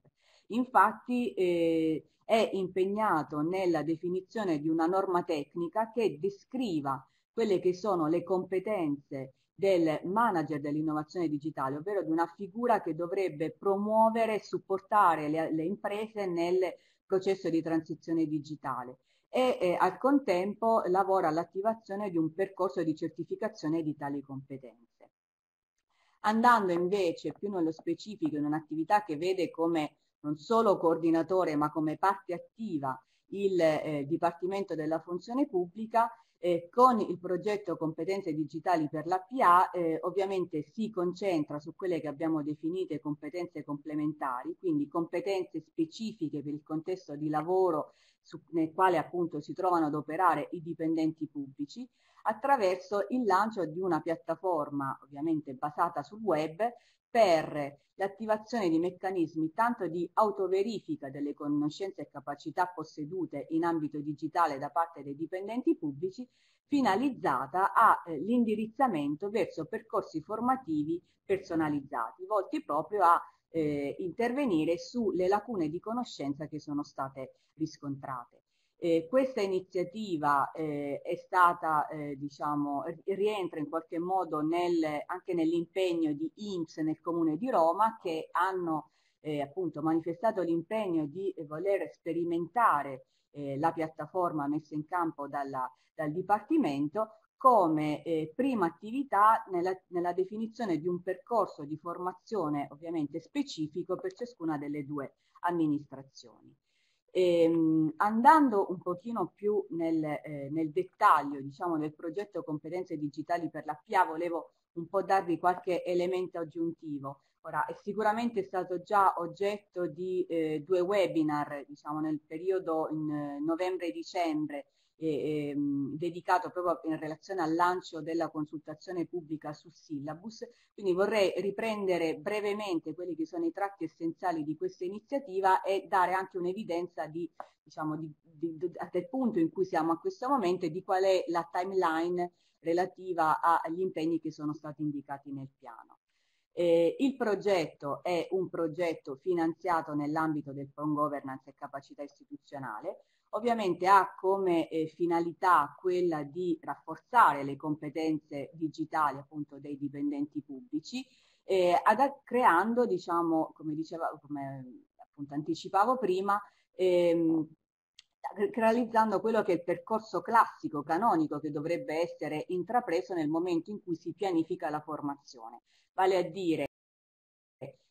Infatti eh, è impegnato nella definizione di una norma tecnica che descriva quelle che sono le competenze del manager dell'innovazione digitale, ovvero di una figura che dovrebbe promuovere e supportare le, le imprese nel processo di transizione digitale e eh, al contempo lavora all'attivazione di un percorso di certificazione di tali competenze. Andando invece più nello specifico in un'attività che vede come non solo coordinatore ma come parte attiva il eh, Dipartimento della Funzione Pubblica, eh, con il progetto Competenze Digitali per l'APA eh, ovviamente si concentra su quelle che abbiamo definite competenze complementari, quindi competenze specifiche per il contesto di lavoro su, nel quale appunto si trovano ad operare i dipendenti pubblici, attraverso il lancio di una piattaforma ovviamente basata sul web per l'attivazione di meccanismi tanto di autoverifica delle conoscenze e capacità possedute in ambito digitale da parte dei dipendenti pubblici, finalizzata all'indirizzamento eh, verso percorsi formativi personalizzati, volti proprio a eh, intervenire sulle lacune di conoscenza che sono state riscontrate. Eh, questa iniziativa eh, è stata, eh, diciamo, rientra in qualche modo nel, anche nell'impegno di INPS nel Comune di Roma che hanno eh, appunto manifestato l'impegno di voler sperimentare eh, la piattaforma messa in campo dalla, dal Dipartimento come eh, prima attività nella, nella, definizione di un percorso di formazione ovviamente specifico per ciascuna delle due amministrazioni. E, ehm, andando un pochino più nel, eh, nel, dettaglio diciamo, del progetto Competenze Digitali per la PIA, volevo un po' darvi qualche elemento aggiuntivo. Ora, è sicuramente stato già oggetto di eh, due webinar diciamo, nel periodo eh, novembre-dicembre eh, dedicato proprio in relazione al lancio della consultazione pubblica su Syllabus, quindi vorrei riprendere brevemente quelli che sono i tratti essenziali di questa iniziativa e dare anche un'evidenza di, diciamo, di, di, del punto in cui siamo a questo momento e di qual è la timeline relativa agli impegni che sono stati indicati nel piano. Eh, il progetto è un progetto finanziato nell'ambito del Fond Governance e Capacità Istituzionale, ovviamente ha come eh, finalità quella di rafforzare le competenze digitali appunto dei dipendenti pubblici, eh, ad, creando, diciamo, come diceva, come appunto anticipavo prima, ehm, realizzando quello che è il percorso classico, canonico che dovrebbe essere intrapreso nel momento in cui si pianifica la formazione, vale a dire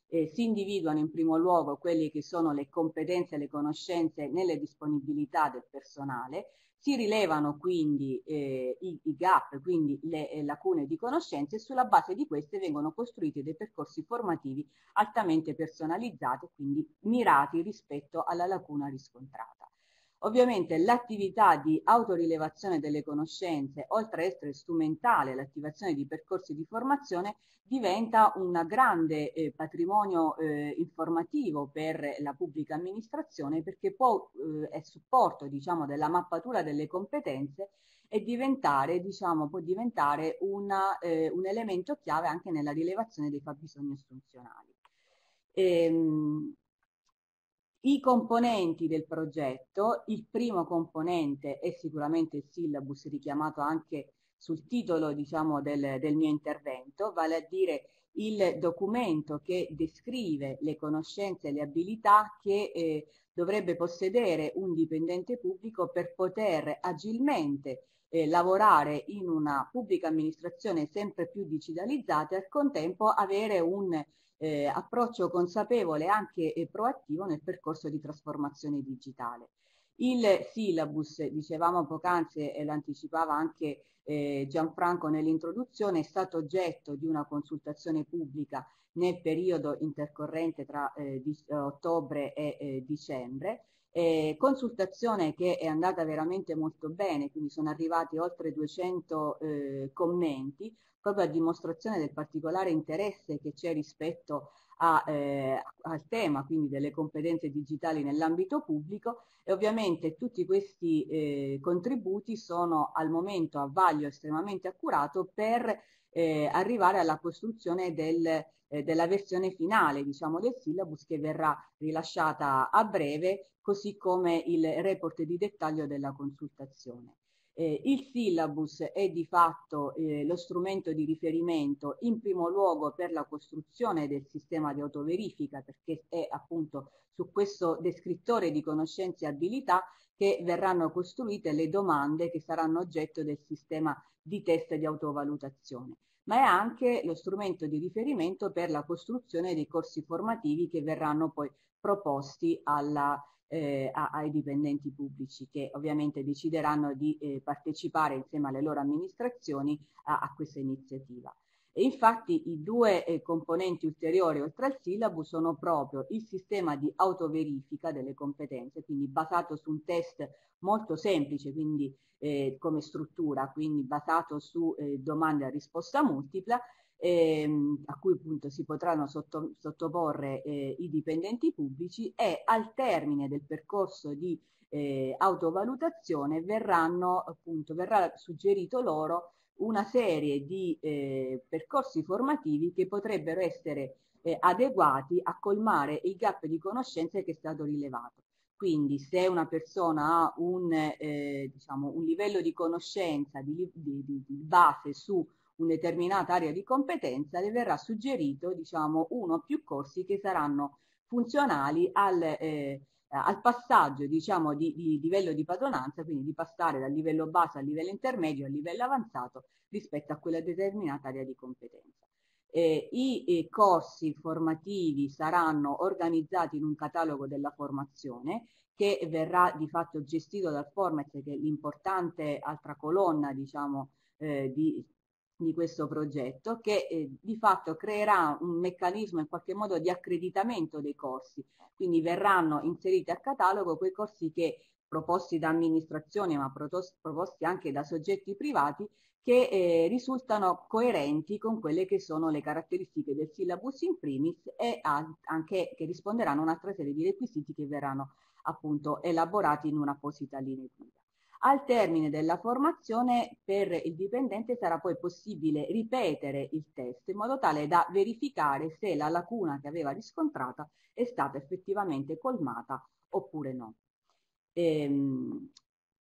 eh, si individuano in primo luogo quelle che sono le competenze e le conoscenze nelle disponibilità del personale, si rilevano quindi eh, i, i, gap, quindi le eh, lacune di conoscenze e sulla base di queste vengono costruiti dei percorsi formativi altamente personalizzati, quindi mirati rispetto alla lacuna riscontrata. Ovviamente l'attività di autorilevazione delle conoscenze, oltre ad essere strumentale l'attivazione di percorsi di formazione, diventa un grande eh, patrimonio eh, informativo per la pubblica amministrazione perché può, eh, è supporto diciamo, della mappatura delle competenze e diventare, diciamo, può diventare una, eh, un elemento chiave anche nella rilevazione dei fabbisogni assunzionali. Ehm, i componenti del progetto, il primo componente è sicuramente il syllabus richiamato anche sul titolo diciamo, del, del mio intervento, vale a dire il documento che descrive le conoscenze e le abilità che eh, dovrebbe possedere un dipendente pubblico per poter agilmente eh, lavorare in una pubblica amministrazione sempre più digitalizzata e al contempo avere un eh, approccio consapevole anche e proattivo nel percorso di trasformazione digitale. Il syllabus, dicevamo poc'anzi e l'anticipava anche eh, Gianfranco nell'introduzione, è stato oggetto di una consultazione pubblica nel periodo intercorrente tra eh, di, ottobre e eh, dicembre, consultazione che è andata veramente molto bene, quindi sono arrivati oltre 200 eh, commenti, proprio a dimostrazione del particolare interesse che c'è rispetto a, eh, al tema quindi delle competenze digitali nell'ambito pubblico. E ovviamente tutti questi eh, contributi sono al momento a vaglio estremamente accurato per eh, arrivare alla costruzione del, eh, della versione finale diciamo, del syllabus che verrà rilasciata a breve così come il report di dettaglio della consultazione. Eh, il syllabus è di fatto eh, lo strumento di riferimento in primo luogo per la costruzione del sistema di autoverifica perché è appunto su questo descrittore di conoscenze e abilità che verranno costruite le domande che saranno oggetto del sistema di test di autovalutazione ma è anche lo strumento di riferimento per la costruzione dei corsi formativi che verranno poi proposti alla eh, ai dipendenti pubblici che ovviamente decideranno di eh, partecipare insieme alle loro amministrazioni a, a questa iniziativa. E infatti i due eh, componenti ulteriori oltre al syllabus sono proprio il sistema di autoverifica delle competenze, quindi basato su un test molto semplice quindi, eh, come struttura, quindi basato su eh, domande a risposta multipla, ehm, a cui appunto si potranno sotto, sottoporre eh, i dipendenti pubblici e al termine del percorso di eh, autovalutazione verranno, appunto, verrà suggerito loro una serie di eh, percorsi formativi che potrebbero essere eh, adeguati a colmare il gap di conoscenze che è stato rilevato. Quindi se una persona ha un, eh, diciamo, un livello di conoscenza di, di, di, base su una determinata area di competenza, le verrà suggerito diciamo, uno o più corsi che saranno funzionali al, eh, al passaggio diciamo, di, di, livello di padronanza, quindi di passare dal livello base al livello intermedio al livello avanzato rispetto a quella determinata area di competenza. Eh, I eh, corsi formativi saranno organizzati in un catalogo della formazione che verrà di fatto gestito dal Format, che è l'importante altra colonna diciamo, eh, di di questo progetto che eh, di fatto creerà un meccanismo in qualche modo di accreditamento dei corsi, quindi verranno inseriti a catalogo quei corsi che proposti da amministrazioni ma proposti anche da soggetti privati che eh, risultano coerenti con quelle che sono le caratteristiche del syllabus in primis e anche che risponderanno a un'altra serie di requisiti che verranno appunto elaborati in un'apposita linea guida. Al termine della formazione per il dipendente sarà poi possibile ripetere il test in modo tale da verificare se la lacuna che aveva riscontrata è stata effettivamente colmata oppure no. Ehm,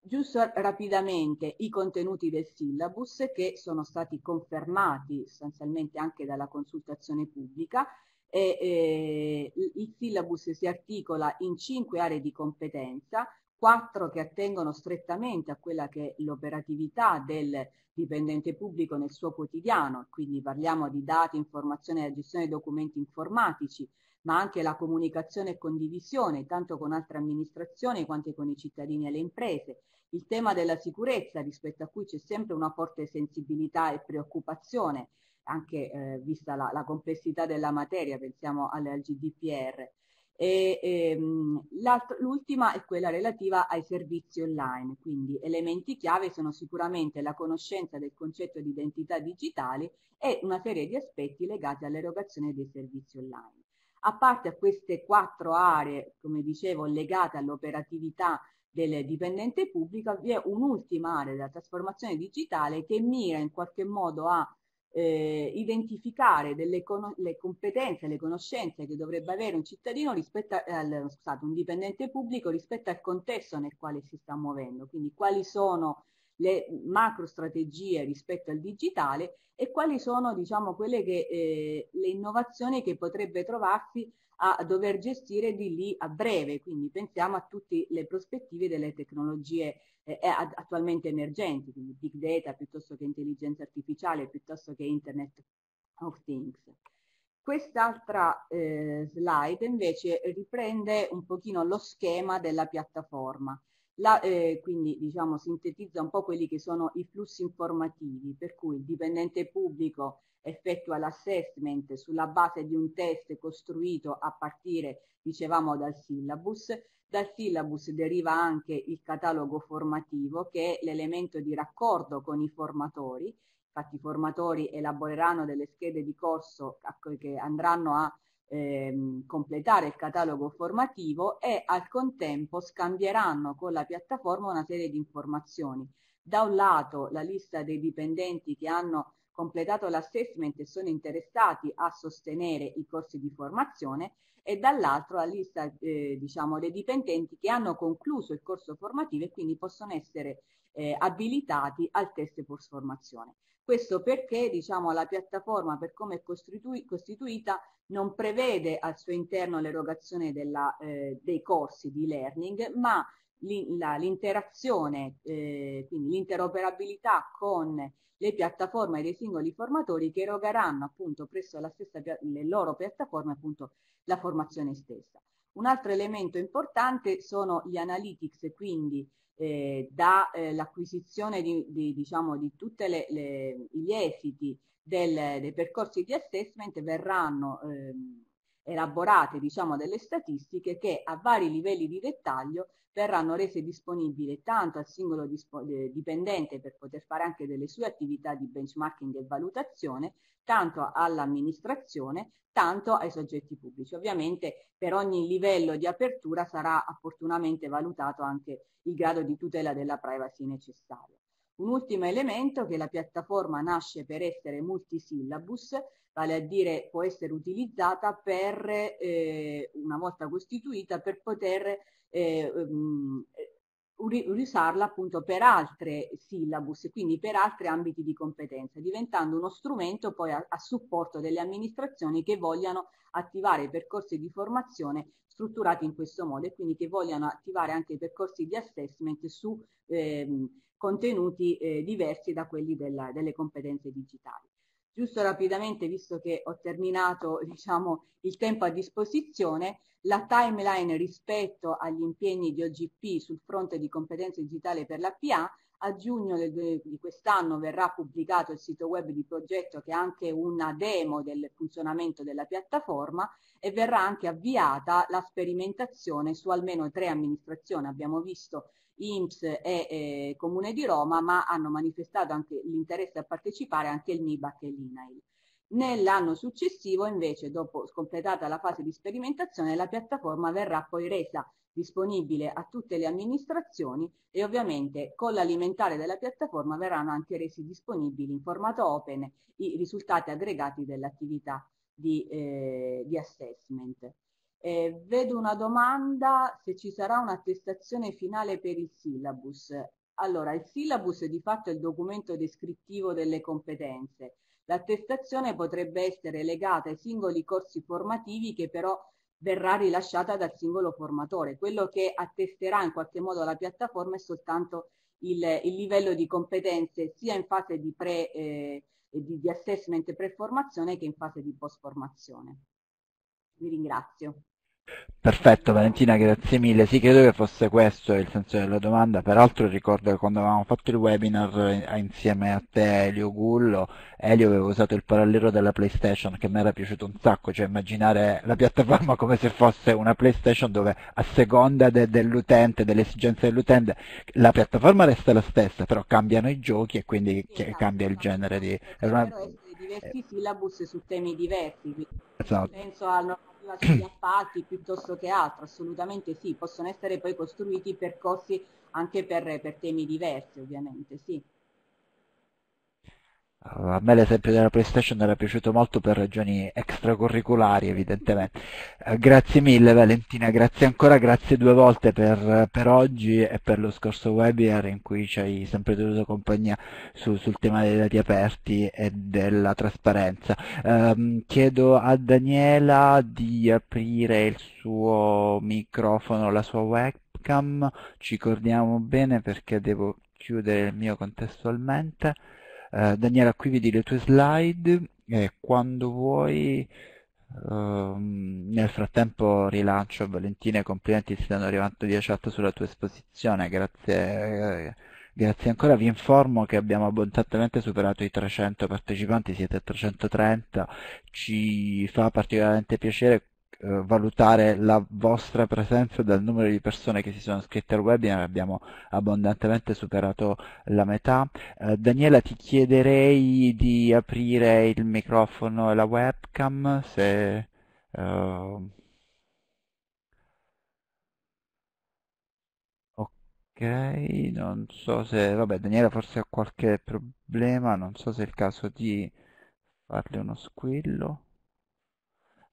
giusto rapidamente i contenuti del syllabus che sono stati confermati sostanzialmente anche dalla consultazione pubblica e, eh, il syllabus si articola in cinque aree di competenza, quattro che attengono strettamente a quella che è l'operatività del dipendente pubblico nel suo quotidiano, quindi parliamo di dati, informazioni e gestione dei documenti informatici, ma anche la comunicazione e condivisione, tanto con altre amministrazioni quanto con i cittadini e le imprese, il tema della sicurezza rispetto a cui c'è sempre una forte sensibilità e preoccupazione, anche eh, vista la, la, complessità della materia, pensiamo al, al GDPR. E, ehm, l'ultima è quella relativa ai servizi online, quindi elementi chiave sono sicuramente la conoscenza del concetto di identità digitali e una serie di aspetti legati all'erogazione dei servizi online. A parte queste quattro aree, come dicevo, legate all'operatività del dipendente pubblico, vi è un'ultima area della trasformazione digitale che mira in qualche modo a eh, identificare delle le competenze, le conoscenze che dovrebbe avere un cittadino rispetto al, scusate, un dipendente pubblico rispetto al contesto nel quale si sta muovendo, quindi quali sono le macro strategie rispetto al digitale e quali sono diciamo quelle che eh, le innovazioni che potrebbe trovarsi a dover gestire di lì a breve, quindi pensiamo a tutte le prospettive delle tecnologie eh, attualmente emergenti, quindi big data piuttosto che intelligenza artificiale, piuttosto che internet of things. Quest'altra eh, slide invece riprende un pochino lo schema della piattaforma. La, eh, quindi diciamo sintetizza un po' quelli che sono i flussi informativi, per cui il dipendente pubblico effettua l'assessment sulla base di un test costruito a partire, dicevamo, dal syllabus. Dal syllabus deriva anche il catalogo formativo che è l'elemento di raccordo con i formatori. Infatti i formatori elaboreranno delle schede di corso che andranno a ehm, completare il catalogo formativo e al contempo scambieranno con la piattaforma una serie di informazioni. Da un lato la lista dei dipendenti che hanno completato l'assessment e sono interessati a sostenere i corsi di formazione e dall'altro la lista eh, diciamo, dei dipendenti che hanno concluso il corso formativo e quindi possono essere eh, abilitati al test post formazione. Questo perché diciamo, la piattaforma per come è costitui costituita non prevede al suo interno l'erogazione eh, dei corsi di learning, ma l'interazione, eh, quindi l'interoperabilità con le piattaforme dei singoli formatori che erogheranno appunto presso la stessa, le loro piattaforme appunto la formazione stessa. Un altro elemento importante sono gli analytics, quindi eh, dall'acquisizione eh, di, di, diciamo, di tutti gli esiti del, dei percorsi di assessment verranno ehm, elaborate diciamo, delle statistiche che a vari livelli di dettaglio verranno rese disponibili tanto al singolo eh, dipendente per poter fare anche delle sue attività di benchmarking e valutazione, tanto all'amministrazione, tanto ai soggetti pubblici. Ovviamente per ogni livello di apertura sarà opportunamente valutato anche il grado di tutela della privacy necessario. Un ultimo elemento che la piattaforma nasce per essere multisillabus, vale a dire può essere utilizzata per, eh, una volta costituita, per poter eh, um, riusarla appunto per altre syllabus, quindi per altri ambiti di competenza, diventando uno strumento poi a, a supporto delle amministrazioni che vogliano attivare percorsi di formazione strutturati in questo modo e quindi che vogliano attivare anche percorsi di assessment su ehm, contenuti eh, diversi da quelli della, delle competenze digitali. Giusto rapidamente, visto che ho terminato [LAUGHS] diciamo, il tempo a disposizione, la timeline rispetto agli impegni di OGP sul fronte di competenze digitali per la PA, a giugno di quest'anno verrà pubblicato il sito web di progetto che è anche una demo del funzionamento della piattaforma e verrà anche avviata la sperimentazione su almeno tre amministrazioni. Abbiamo visto INPS e eh, Comune di Roma, ma hanno manifestato anche l'interesse a partecipare anche il MIBAC e l'INAIL. Nell'anno successivo, invece, dopo completata la fase di sperimentazione, la piattaforma verrà poi resa disponibile a tutte le amministrazioni e ovviamente con l'alimentare della piattaforma verranno anche resi disponibili in formato open i risultati aggregati dell'attività di, eh, di assessment. Eh, vedo una domanda se ci sarà un'attestazione finale per il syllabus. Allora, il syllabus di fatto è il documento descrittivo delle competenze. L'attestazione potrebbe essere legata ai singoli corsi formativi che però verrà rilasciata dal singolo formatore. Quello che attesterà in qualche modo la piattaforma è soltanto il, il livello di competenze sia in fase di, pre, eh, di, di assessment pre-formazione che in fase di post-formazione. Vi ringrazio. Perfetto Valentina, grazie mille. Sì, credo che fosse questo il senso della domanda. Peraltro ricordo che quando avevamo fatto il webinar eh, insieme a te Elio Gullo, Elio aveva usato il parallelo della PlayStation che mi era piaciuto un sacco, cioè immaginare la piattaforma come se fosse una PlayStation dove a seconda de dell'utente, delle esigenze dell'utente, la piattaforma resta la stessa, però cambiano i giochi e quindi esatto, cambia il genere di... È una... diversi syllabus su temi diversi, esatto. penso al normativa sugli appalti piuttosto che altro, assolutamente sì, possono essere poi costruiti percorsi anche per, per temi diversi ovviamente, sì. A me l'esempio della PlayStation era piaciuto molto per ragioni extracurriculari, evidentemente. Eh, grazie mille Valentina, grazie ancora, grazie due volte per, per, oggi e per lo scorso webinar in cui ci hai sempre tenuto compagnia su, sul tema dei dati aperti e della trasparenza. Um, chiedo a Daniela di aprire il suo microfono, la sua webcam, ci coordiniamo bene perché devo chiudere il mio contestualmente. Eh, Daniela, qui vedi le tue slide e quando vuoi, ehm, nel frattempo rilancio. Valentina, i complimenti ti stanno arrivando via chat sulla tua esposizione, grazie. Eh, grazie ancora, vi informo che abbiamo abbondantemente superato i 300 partecipanti, siete 330, ci fa particolarmente piacere eh, valutare la vostra presenza dal numero di persone che si sono iscritte al webinar, abbiamo abbondantemente superato la metà. Eh, Daniela ti chiederei di aprire il microfono e la webcam se... Uh... Ok, non so se... Vabbè, Daniela forse ha qualche problema, non so se è il caso di farle uno squillo.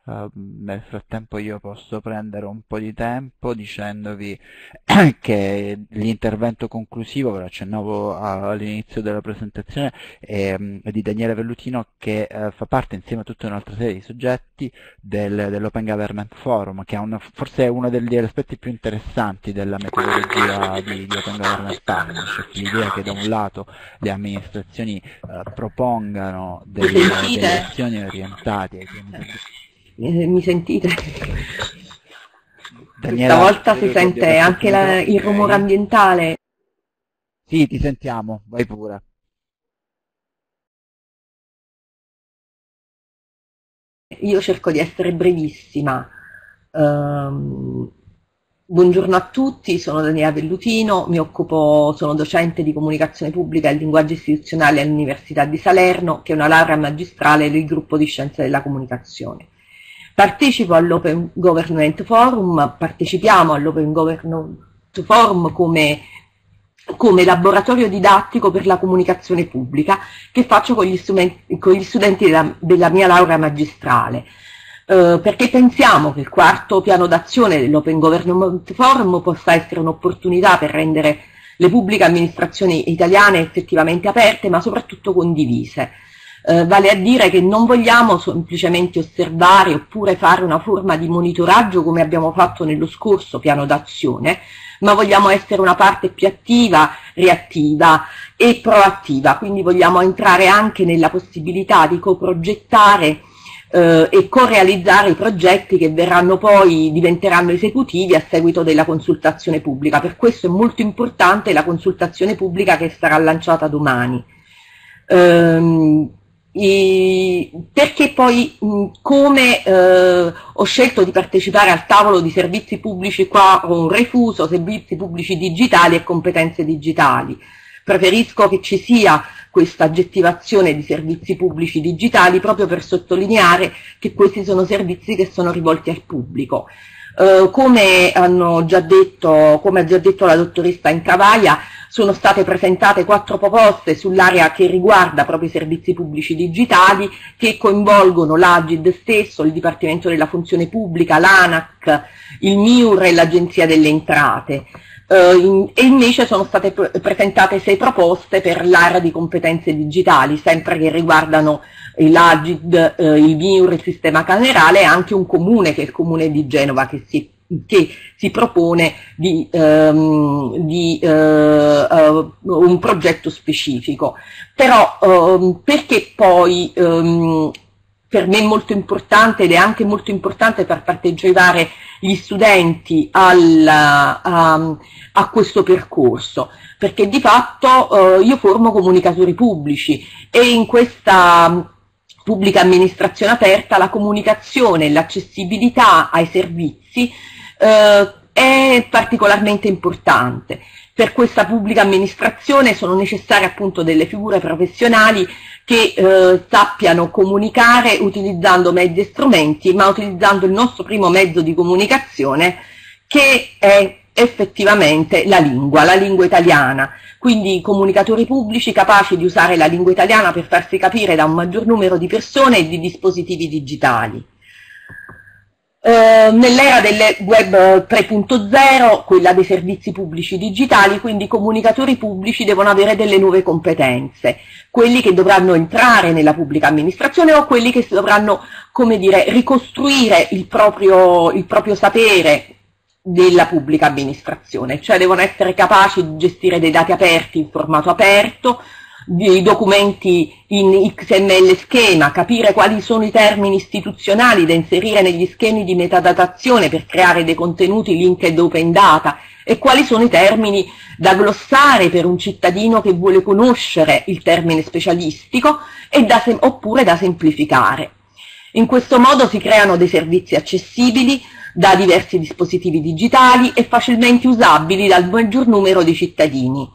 Uh, nel frattempo io posso prendere un po' di tempo dicendovi [CLEARS THROAT] che l'intervento conclusivo, ve lo accennavo all'inizio della presentazione, è, è, di Daniele Vellutino che uh, fa parte insieme a tutta un'altra serie di soggetti del, dell'Open Government Forum, che una, forse è uno degli aspetti più interessanti della metodologia di, di Open Government Partnership, l'idea che da un lato le amministrazioni uh, propongano delle, delle azioni orientate ai mi sentite? Daniela, Stavolta si sente anche la, il rumore ambientale. Sì, ti sentiamo, vai pure. Io cerco di essere brevissima. Um, buongiorno a tutti, sono Daniela Vellutino, mi occupo, sono docente di comunicazione pubblica e linguaggio istituzionale all'Università di Salerno, che è una laurea magistrale del gruppo di scienze della comunicazione. Partecipo all'Open Government Forum, partecipiamo all'Open Government Forum come, come, laboratorio didattico per la comunicazione pubblica che faccio con gli, con gli studenti della, della, mia laurea magistrale. Eh, perché pensiamo che il quarto piano d'azione dell'Open Government Forum possa essere un'opportunità per rendere le pubbliche amministrazioni italiane effettivamente aperte ma soprattutto condivise eh, vale a dire che non vogliamo semplicemente osservare oppure fare una forma di monitoraggio come abbiamo fatto nello scorso piano d'azione, ma vogliamo essere una parte più attiva, reattiva e proattiva, quindi vogliamo entrare anche nella possibilità di coprogettare eh, e co-realizzare i progetti che verranno poi, diventeranno esecutivi a seguito della consultazione pubblica. Per questo è molto importante la consultazione pubblica che sarà lanciata domani. Ehm, e perché poi mh, come eh, ho scelto di partecipare al tavolo di servizi pubblici qua con refuso, servizi pubblici digitali e competenze digitali. Preferisco che ci sia questa aggettivazione di servizi pubblici digitali proprio per sottolineare che questi sono servizi che sono rivolti al pubblico. Eh, come, hanno già detto, come ha già detto la dottoressa Incavaia, sono state presentate quattro proposte sull'area che riguarda proprio i servizi pubblici digitali che coinvolgono l'Agid stesso, il Dipartimento della Funzione Pubblica, l'ANAC, il MIUR e l'Agenzia delle Entrate. Uh, in, e invece sono state pre presentate sei proposte per l'area di competenze digitali, sempre che riguardano l'Agid, uh, il MIUR, il sistema camerale e anche un comune, che è il comune di Genova, che si, che si propone di, um, di uh, un progetto specifico. Però um, perché poi um, per me è molto importante ed è anche molto importante per partecipare gli studenti al, a, a, questo percorso, perché di fatto eh, io formo comunicatori pubblici e in questa pubblica amministrazione aperta la comunicazione e l'accessibilità ai servizi eh, è particolarmente importante. Per questa pubblica amministrazione sono necessarie appunto delle figure professionali che eh, sappiano comunicare utilizzando mezzi e strumenti, ma utilizzando il nostro primo mezzo di comunicazione che è effettivamente la lingua, la lingua italiana. Quindi comunicatori pubblici capaci di usare la lingua italiana per farsi capire da un maggior numero di persone e di dispositivi digitali. Eh, nell'era delle web 3.0, quella dei servizi pubblici digitali, quindi i comunicatori pubblici devono avere delle nuove competenze, quelli che dovranno entrare nella pubblica amministrazione o quelli che dovranno, come dire, ricostruire il proprio, il proprio sapere della pubblica amministrazione, cioè devono essere capaci di gestire dei dati aperti in formato aperto, di documenti in XML schema, capire quali sono i termini istituzionali da inserire negli schemi di metadatazione per creare dei contenuti linked open data e quali sono i termini da glossare per un cittadino che vuole conoscere il termine specialistico da oppure da semplificare. In questo modo si creano dei servizi accessibili da diversi dispositivi digitali e facilmente usabili dal maggior numero di cittadini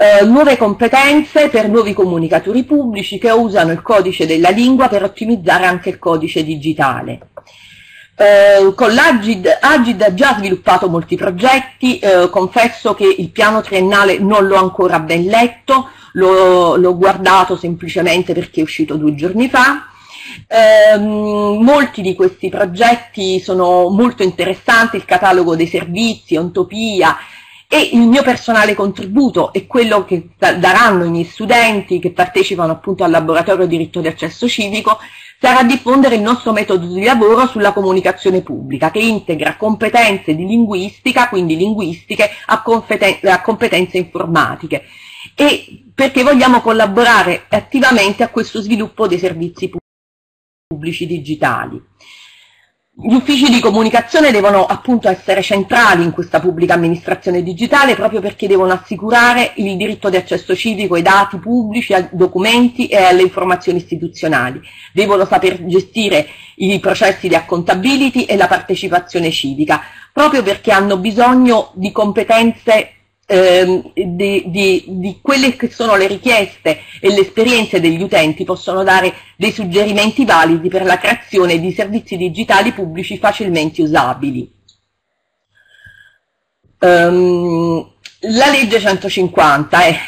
eh, nuove competenze per nuovi comunicatori pubblici che usano il codice della lingua per ottimizzare anche il codice digitale. Eh, con l'Agid Agid ha già sviluppato molti progetti, eh, confesso che il piano triennale non l'ho ancora ben letto, l'ho guardato semplicemente perché è uscito due giorni fa. Eh, molti di questi progetti sono molto interessanti, il catalogo dei servizi, Ontopia, e il mio personale contributo e quello che daranno i miei studenti che partecipano appunto al laboratorio diritto di accesso civico sarà diffondere il nostro metodo di lavoro sulla comunicazione pubblica che integra competenze di linguistica, quindi linguistiche, a, competen a competenze informatiche. E perché vogliamo collaborare attivamente a questo sviluppo dei servizi pubblici digitali. Gli uffici di comunicazione devono appunto essere centrali in questa pubblica amministrazione digitale proprio perché devono assicurare il diritto di accesso civico ai dati pubblici, ai documenti e alle informazioni istituzionali. Devono saper gestire i processi di accountability e la partecipazione civica, proprio perché hanno bisogno di competenze ehm, di, di, di, quelle che sono le richieste e le esperienze degli utenti possono dare dei suggerimenti validi per la creazione di servizi digitali pubblici facilmente usabili. Um, la legge 150 è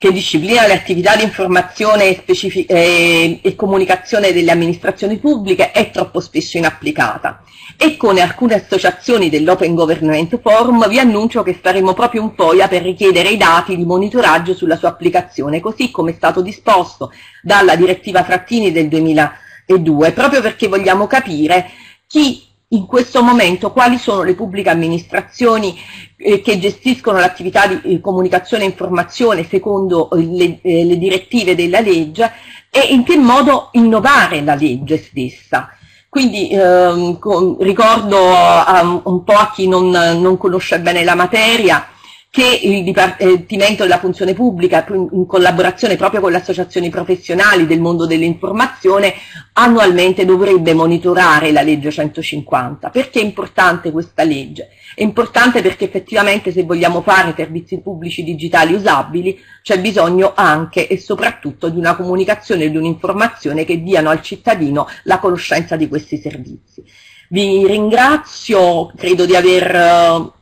che disciplina le attività di informazione e, e, e, comunicazione delle amministrazioni pubbliche è troppo spesso inapplicata. E con alcune associazioni dell'Open Government Forum vi annuncio che staremo proprio un po' per richiedere i dati di monitoraggio sulla sua applicazione, così come è stato disposto dalla direttiva Frattini del 2002, proprio perché vogliamo capire chi in questo momento quali sono le pubbliche amministrazioni eh, che gestiscono l'attività di eh, comunicazione e informazione secondo eh, le, eh, le, direttive della legge e in che modo innovare la legge stessa. Quindi ehm, con, ricordo um, un po' a chi non, non conosce bene la materia che il Dipartimento della Funzione Pubblica, in collaborazione proprio con le associazioni professionali del mondo dell'informazione, annualmente dovrebbe monitorare la legge 150. Perché è importante questa legge? È importante perché effettivamente se vogliamo fare servizi pubblici digitali usabili c'è bisogno anche e soprattutto di una comunicazione e di un'informazione che diano al cittadino la conoscenza di questi servizi. Vi ringrazio, credo di aver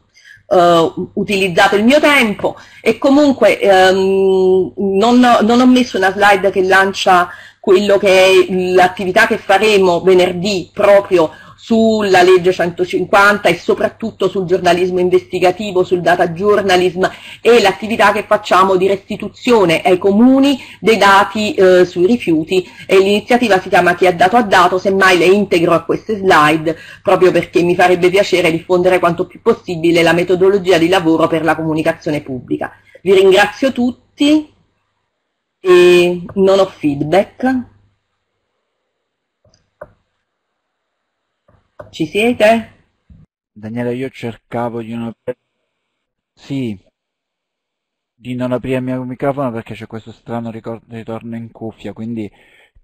uh, utilizzato il mio tempo e comunque um, non, non ho messo una slide che lancia quello che è l'attività che faremo venerdì proprio sulla legge 150 e soprattutto sul giornalismo investigativo, sul data journalism e l'attività che facciamo di restituzione ai comuni dei dati eh, sui rifiuti e l'iniziativa si chiama Chi ha dato ha dato, semmai le integro a queste slide proprio perché mi farebbe piacere diffondere quanto più possibile la metodologia di lavoro per la comunicazione pubblica. Vi ringrazio tutti e non ho feedback. Ci siete? Daniele, io cercavo di non... Sì, di non aprire il mio microfono perché c'è questo strano ritorno in cuffia, quindi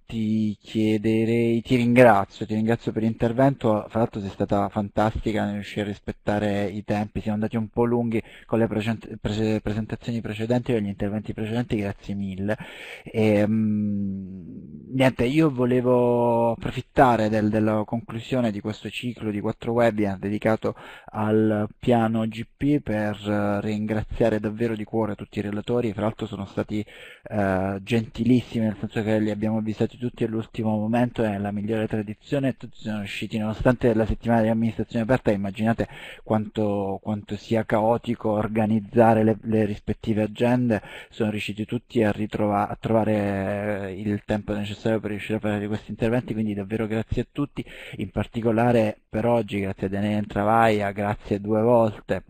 ti chiederei, ti ringrazio, ti ringrazio per l'intervento, fra l'altro sei stata fantastica nel riuscire a rispettare i tempi, siamo andati un po' lunghi con le presentazioni precedenti e gli interventi precedenti, grazie mille. E, um, niente, io volevo approfittare del, della conclusione di questo ciclo di quattro webinar dedicato al piano GP per ringraziare davvero di cuore tutti i relatori, fra l'altro sono stati uh, gentilissimi nel senso che li abbiamo avvisati arrivati tutti all'ultimo momento è la migliore tradizione e tutti sono riusciti, nonostante la settimana di amministrazione aperta, immaginate quanto, quanto sia caotico organizzare le, le, rispettive agende, sono riusciti tutti a, ritrova, a trovare eh, il tempo necessario per riuscire a fare questi interventi, quindi davvero grazie a tutti, in particolare per oggi grazie a Daniele Travaia, grazie due volte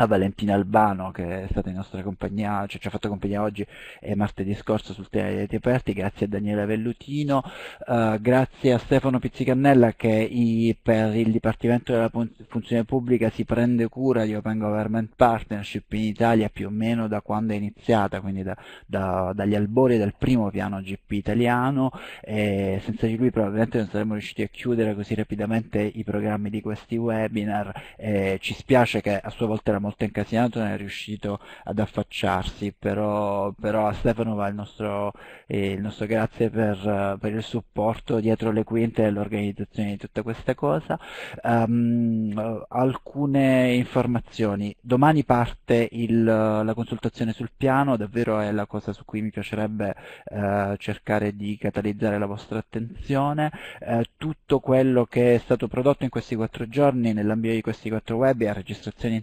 a Valentina Albano che è stata in nostra compagnia, cioè ci ha fatto compagnia oggi e martedì scorso sul tema dei dati aperti, grazie a Daniele Vellutino, uh, grazie a Stefano Pizzicannella che i, per il Dipartimento della Funzione Pubblica si prende cura di Open Government Partnership in Italia più o meno da quando è iniziata, quindi da, da, dagli albori del primo piano GP italiano. E senza di lui probabilmente non saremmo riusciti a chiudere così rapidamente i programmi di questi webinar. E ci spiace che a sua volta era molto incasinato non è riuscito ad affacciarsi, però, però a Stefano va il nostro, eh, il nostro grazie per, per, il supporto dietro le quinte e l'organizzazione di tutta questa cosa. Um, alcune informazioni. Domani parte il, la consultazione sul piano, davvero è la cosa su cui mi piacerebbe uh, cercare di catalizzare la vostra attenzione. Uh, tutto quello che è stato prodotto in questi quattro giorni nell'ambito di questi quattro web a registrazioni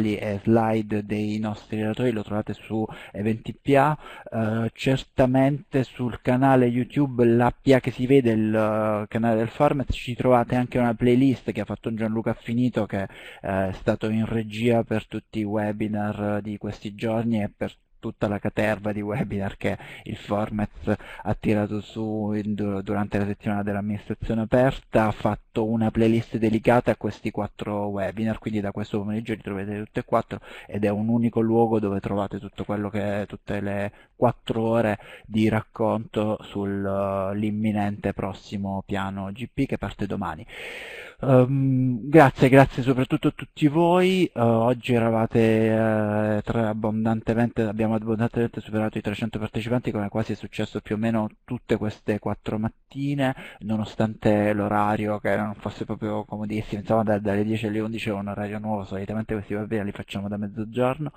integrali e slide dei nostri relatori lo trovate su Eventipia, eh, certamente sul canale YouTube l'APA che si vede, il uh, canale del format, ci trovate anche una playlist che ha fatto Gianluca Finito che eh, è stato in regia per tutti i webinar di questi giorni e per tutta la caterva di webinar che il Formez ha tirato su in, durante la settimana dell'amministrazione aperta, ha fatto una playlist dedicata a questi quattro webinar, quindi da questo pomeriggio li trovate tutte e quattro ed è un unico luogo dove trovate tutto quello che è tutte le quattro ore di racconto sull'imminente uh, prossimo piano GP che parte domani. Um, grazie, grazie soprattutto a tutti voi. Uh, oggi eravate uh, abbondantemente, abbiamo abbondantemente superato i 300 partecipanti, come quasi è successo più o meno tutte queste quattro mattine, nonostante l'orario che non fosse proprio comodissimo, insomma da, dalle 10 alle 11 è un orario nuovo, solitamente questi webinar li facciamo da mezzogiorno.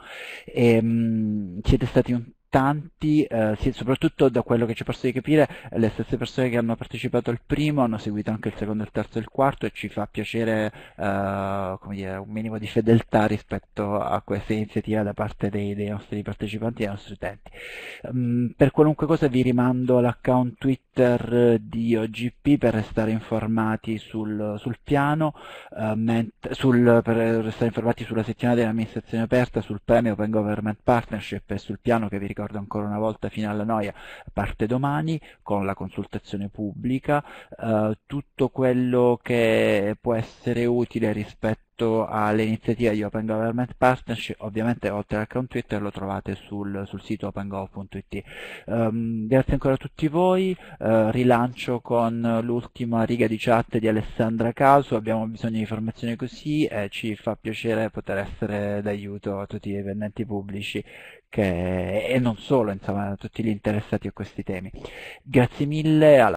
E, um, siete stati un tanti, eh, soprattutto da quello che ci posso capire, le stesse persone che hanno partecipato al primo hanno seguito anche il secondo, il terzo e il quarto e ci fa piacere eh, dire, un minimo di fedeltà rispetto a questa iniziativa da parte dei, dei nostri partecipanti e dei nostri utenti. Um, per qualunque cosa vi rimando all'account Twitter di OGP per restare informati sul, sul piano, uh, sul, per restare informati sulla settimana dell'amministrazione aperta, sul premio Open Government Partnership e sul piano che vi ricordo ricordo ancora una volta fino alla noia, parte domani con la consultazione pubblica, eh, tutto quello che può essere utile rispetto alle iniziative di Open Government Partnership, ovviamente oltre all'account Twitter lo trovate sul, sul sito opengov.it. Um, ehm, grazie ancora a tutti voi, uh, rilancio con l'ultima riga di chat di Alessandra Caso, abbiamo bisogno di informazioni così e ci fa piacere poter essere d'aiuto a tutti i dipendenti pubblici che, e non solo, insomma, a tutti gli interessati a questi temi. Grazie mille, alla